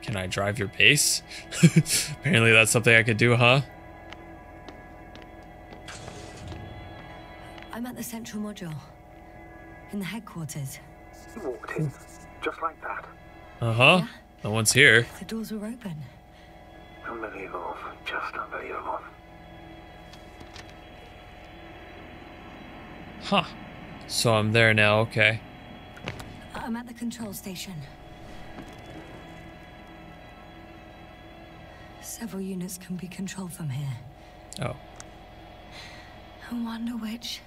Can I drive your base? (laughs) Apparently that's something I could do, huh? I'm at the central module. In the headquarters. You walked in, just like that. Uh-huh. Yeah. No one's here. The doors were open. Unbelievable. Just unbelievable. Huh. So I'm there now, okay. I'm at the control station. Several units can be controlled from here. Oh. I wonder which.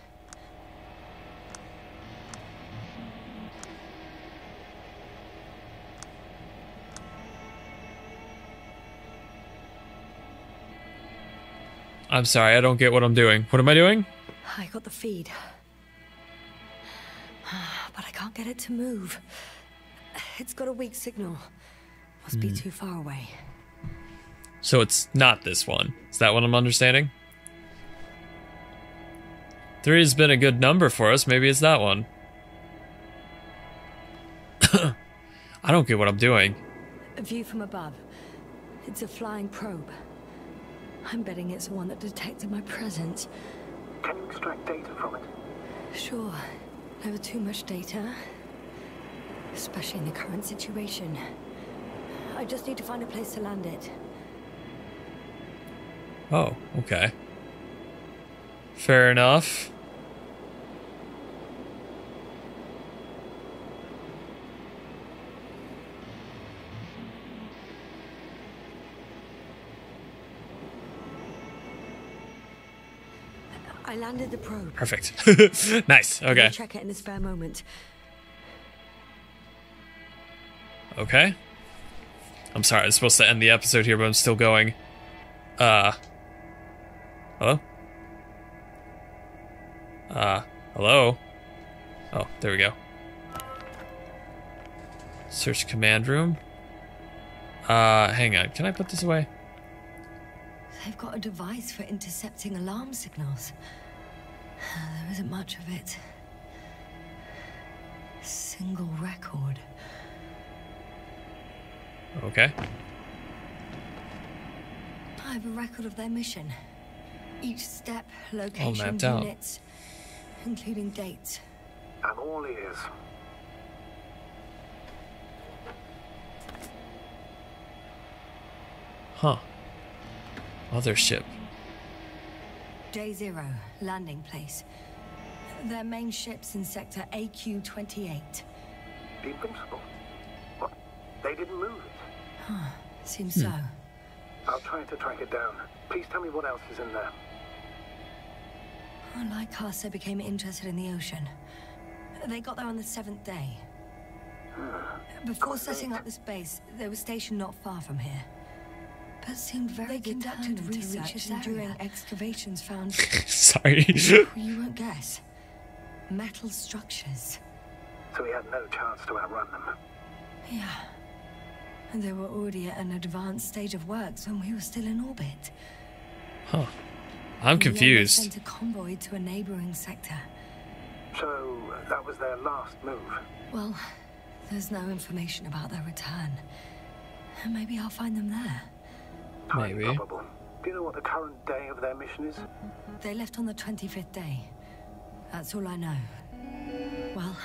I'm sorry, I don't get what I'm doing. What am I doing? I got the feed. But I can't get it to move. It's got a weak signal. Must be hmm. too far away. So it's not this one. Is that what I'm understanding? Three has been a good number for us. Maybe it's that one. (coughs) I don't get what I'm doing. A view from above. It's a flying probe. I'm betting it's the one that detected my presence. Can you extract data from it? Sure, never too much data. Especially in the current situation. I just need to find a place to land it. Oh, okay. Fair enough. I landed the probe. Perfect. (laughs) nice. I'll Okay. check it in this spare moment. Okay. I'm sorry, I was supposed to end the episode here, but I'm still going. Uh. Hello? Uh, hello? Oh, there we go. Search command room. Uh, hang on. Can I put this away? They've got a device for intercepting alarm signals. (sighs) There isn't much of it. Single record. Okay. I have a record of their mission. Each step, location, mapped out. units, including dates. I'm all ears. Huh. Mothership. Day Zero, landing place. Their main ship's in sector AQ-28. The Invincible. What? They didn't move it. Huh. Seems Hmm. so. I'll try to track it down. Please tell me what else is in there. Like us, they became interested in the ocean. They got there on the seventh day. Before setting up this base, they were stationed not far from here. But seemed very They conducted determined to research this and during excavations found, (laughs) Sorry. (laughs) you won't guess, metal structures. So we had no chance to outrun them. Yeah. And they were already at an advanced stage of works when we were still in orbit. huh. I'm And yet they confused. sent a convoy to a neighboring sector. So that was their last move. Well, there's no information about their return. Maybe I'll find them there. Highly Maybe. probable. Do you know what the current day of their mission is? They left on the 25th day. That's all I know. Well,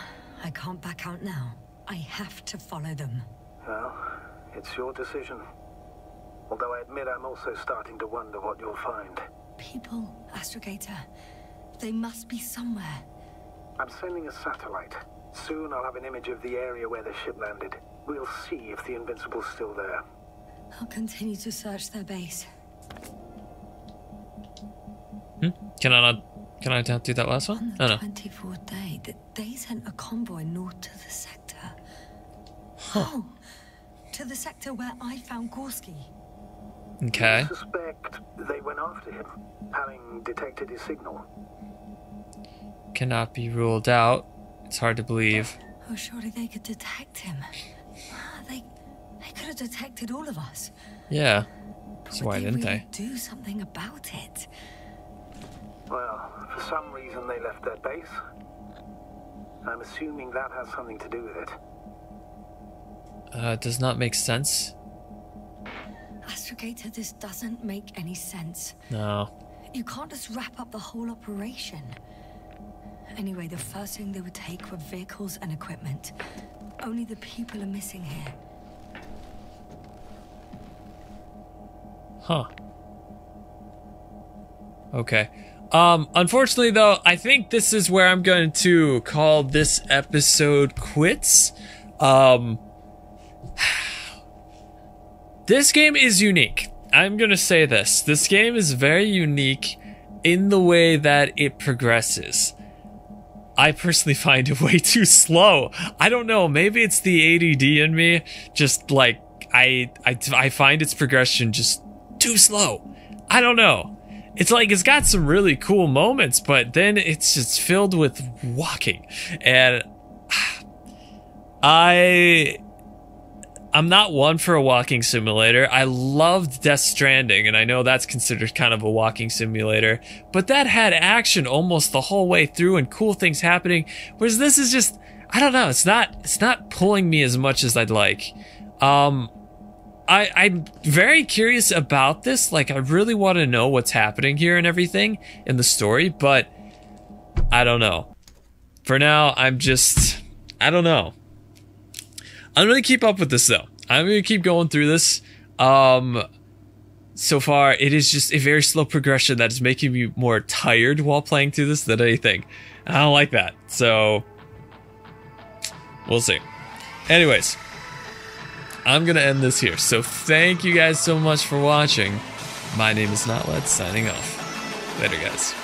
I can't back out now. I have to follow them. Well, it's your decision. Although I admit I'm also starting to wonder what you'll find. People, Astrogator. They must be somewhere. I'm sending a satellite. Soon I'll have an image of the area where the ship landed. We'll see if the Invincible's still there. I'll continue to search their base. Hmm? Can I not? Can I not do that last one? On one? the Oh no. 24th day, th- they sent a convoy north to the sector. Oh, to the sector where I found Gorski. Okay. I suspect they went after him, having detected his signal. Cannot be ruled out. It's hard to believe. Oh, surely they could detect him. They, they could have detected all of us. Yeah. But So why they didn't really they? do something about it? Well, for some reason they left their base. I'm assuming that has something to do with it. Uh, does not make sense. Astrogator, this doesn't make any sense. No. You can't just wrap up the whole operation. Anyway, the first thing they would take were vehicles and equipment. Only the people are missing here. Huh. Okay. Um, unfortunately though, I think this is where I'm going to call this episode quits. Um, (sighs) this game is unique. I'm gonna say this. This game is very unique in the way that it progresses. I personally (laughs) find it way too slow. I don't know. Maybe it's the ADD in me. Just like I, I, I find its progression just too slow. I don't know. It's like it's got some really cool moments, but then it's just filled with walking, and I. I'm not one for a walking simulator. I loved Death Stranding, and I know that's considered kind of a walking simulator, but that had action almost the whole way through and cool things happening. Whereas this is just, I don't know, it's not, it's not pulling me as much as I'd like. Um, I, I'm very curious about this. Like, I really want to know what's happening here and everything in the story, but I don't know. For now, I'm just, I don't know. I'm gonna keep up with this though. I'm gonna keep going through this. Um, so far, it is just a very slow progression that is making me more tired while playing through this than anything. I don't like that. So, we'll see. Anyways, I'm gonna end this here. So thank you guys so much for watching. My name is Notlad, signing off. Later, guys.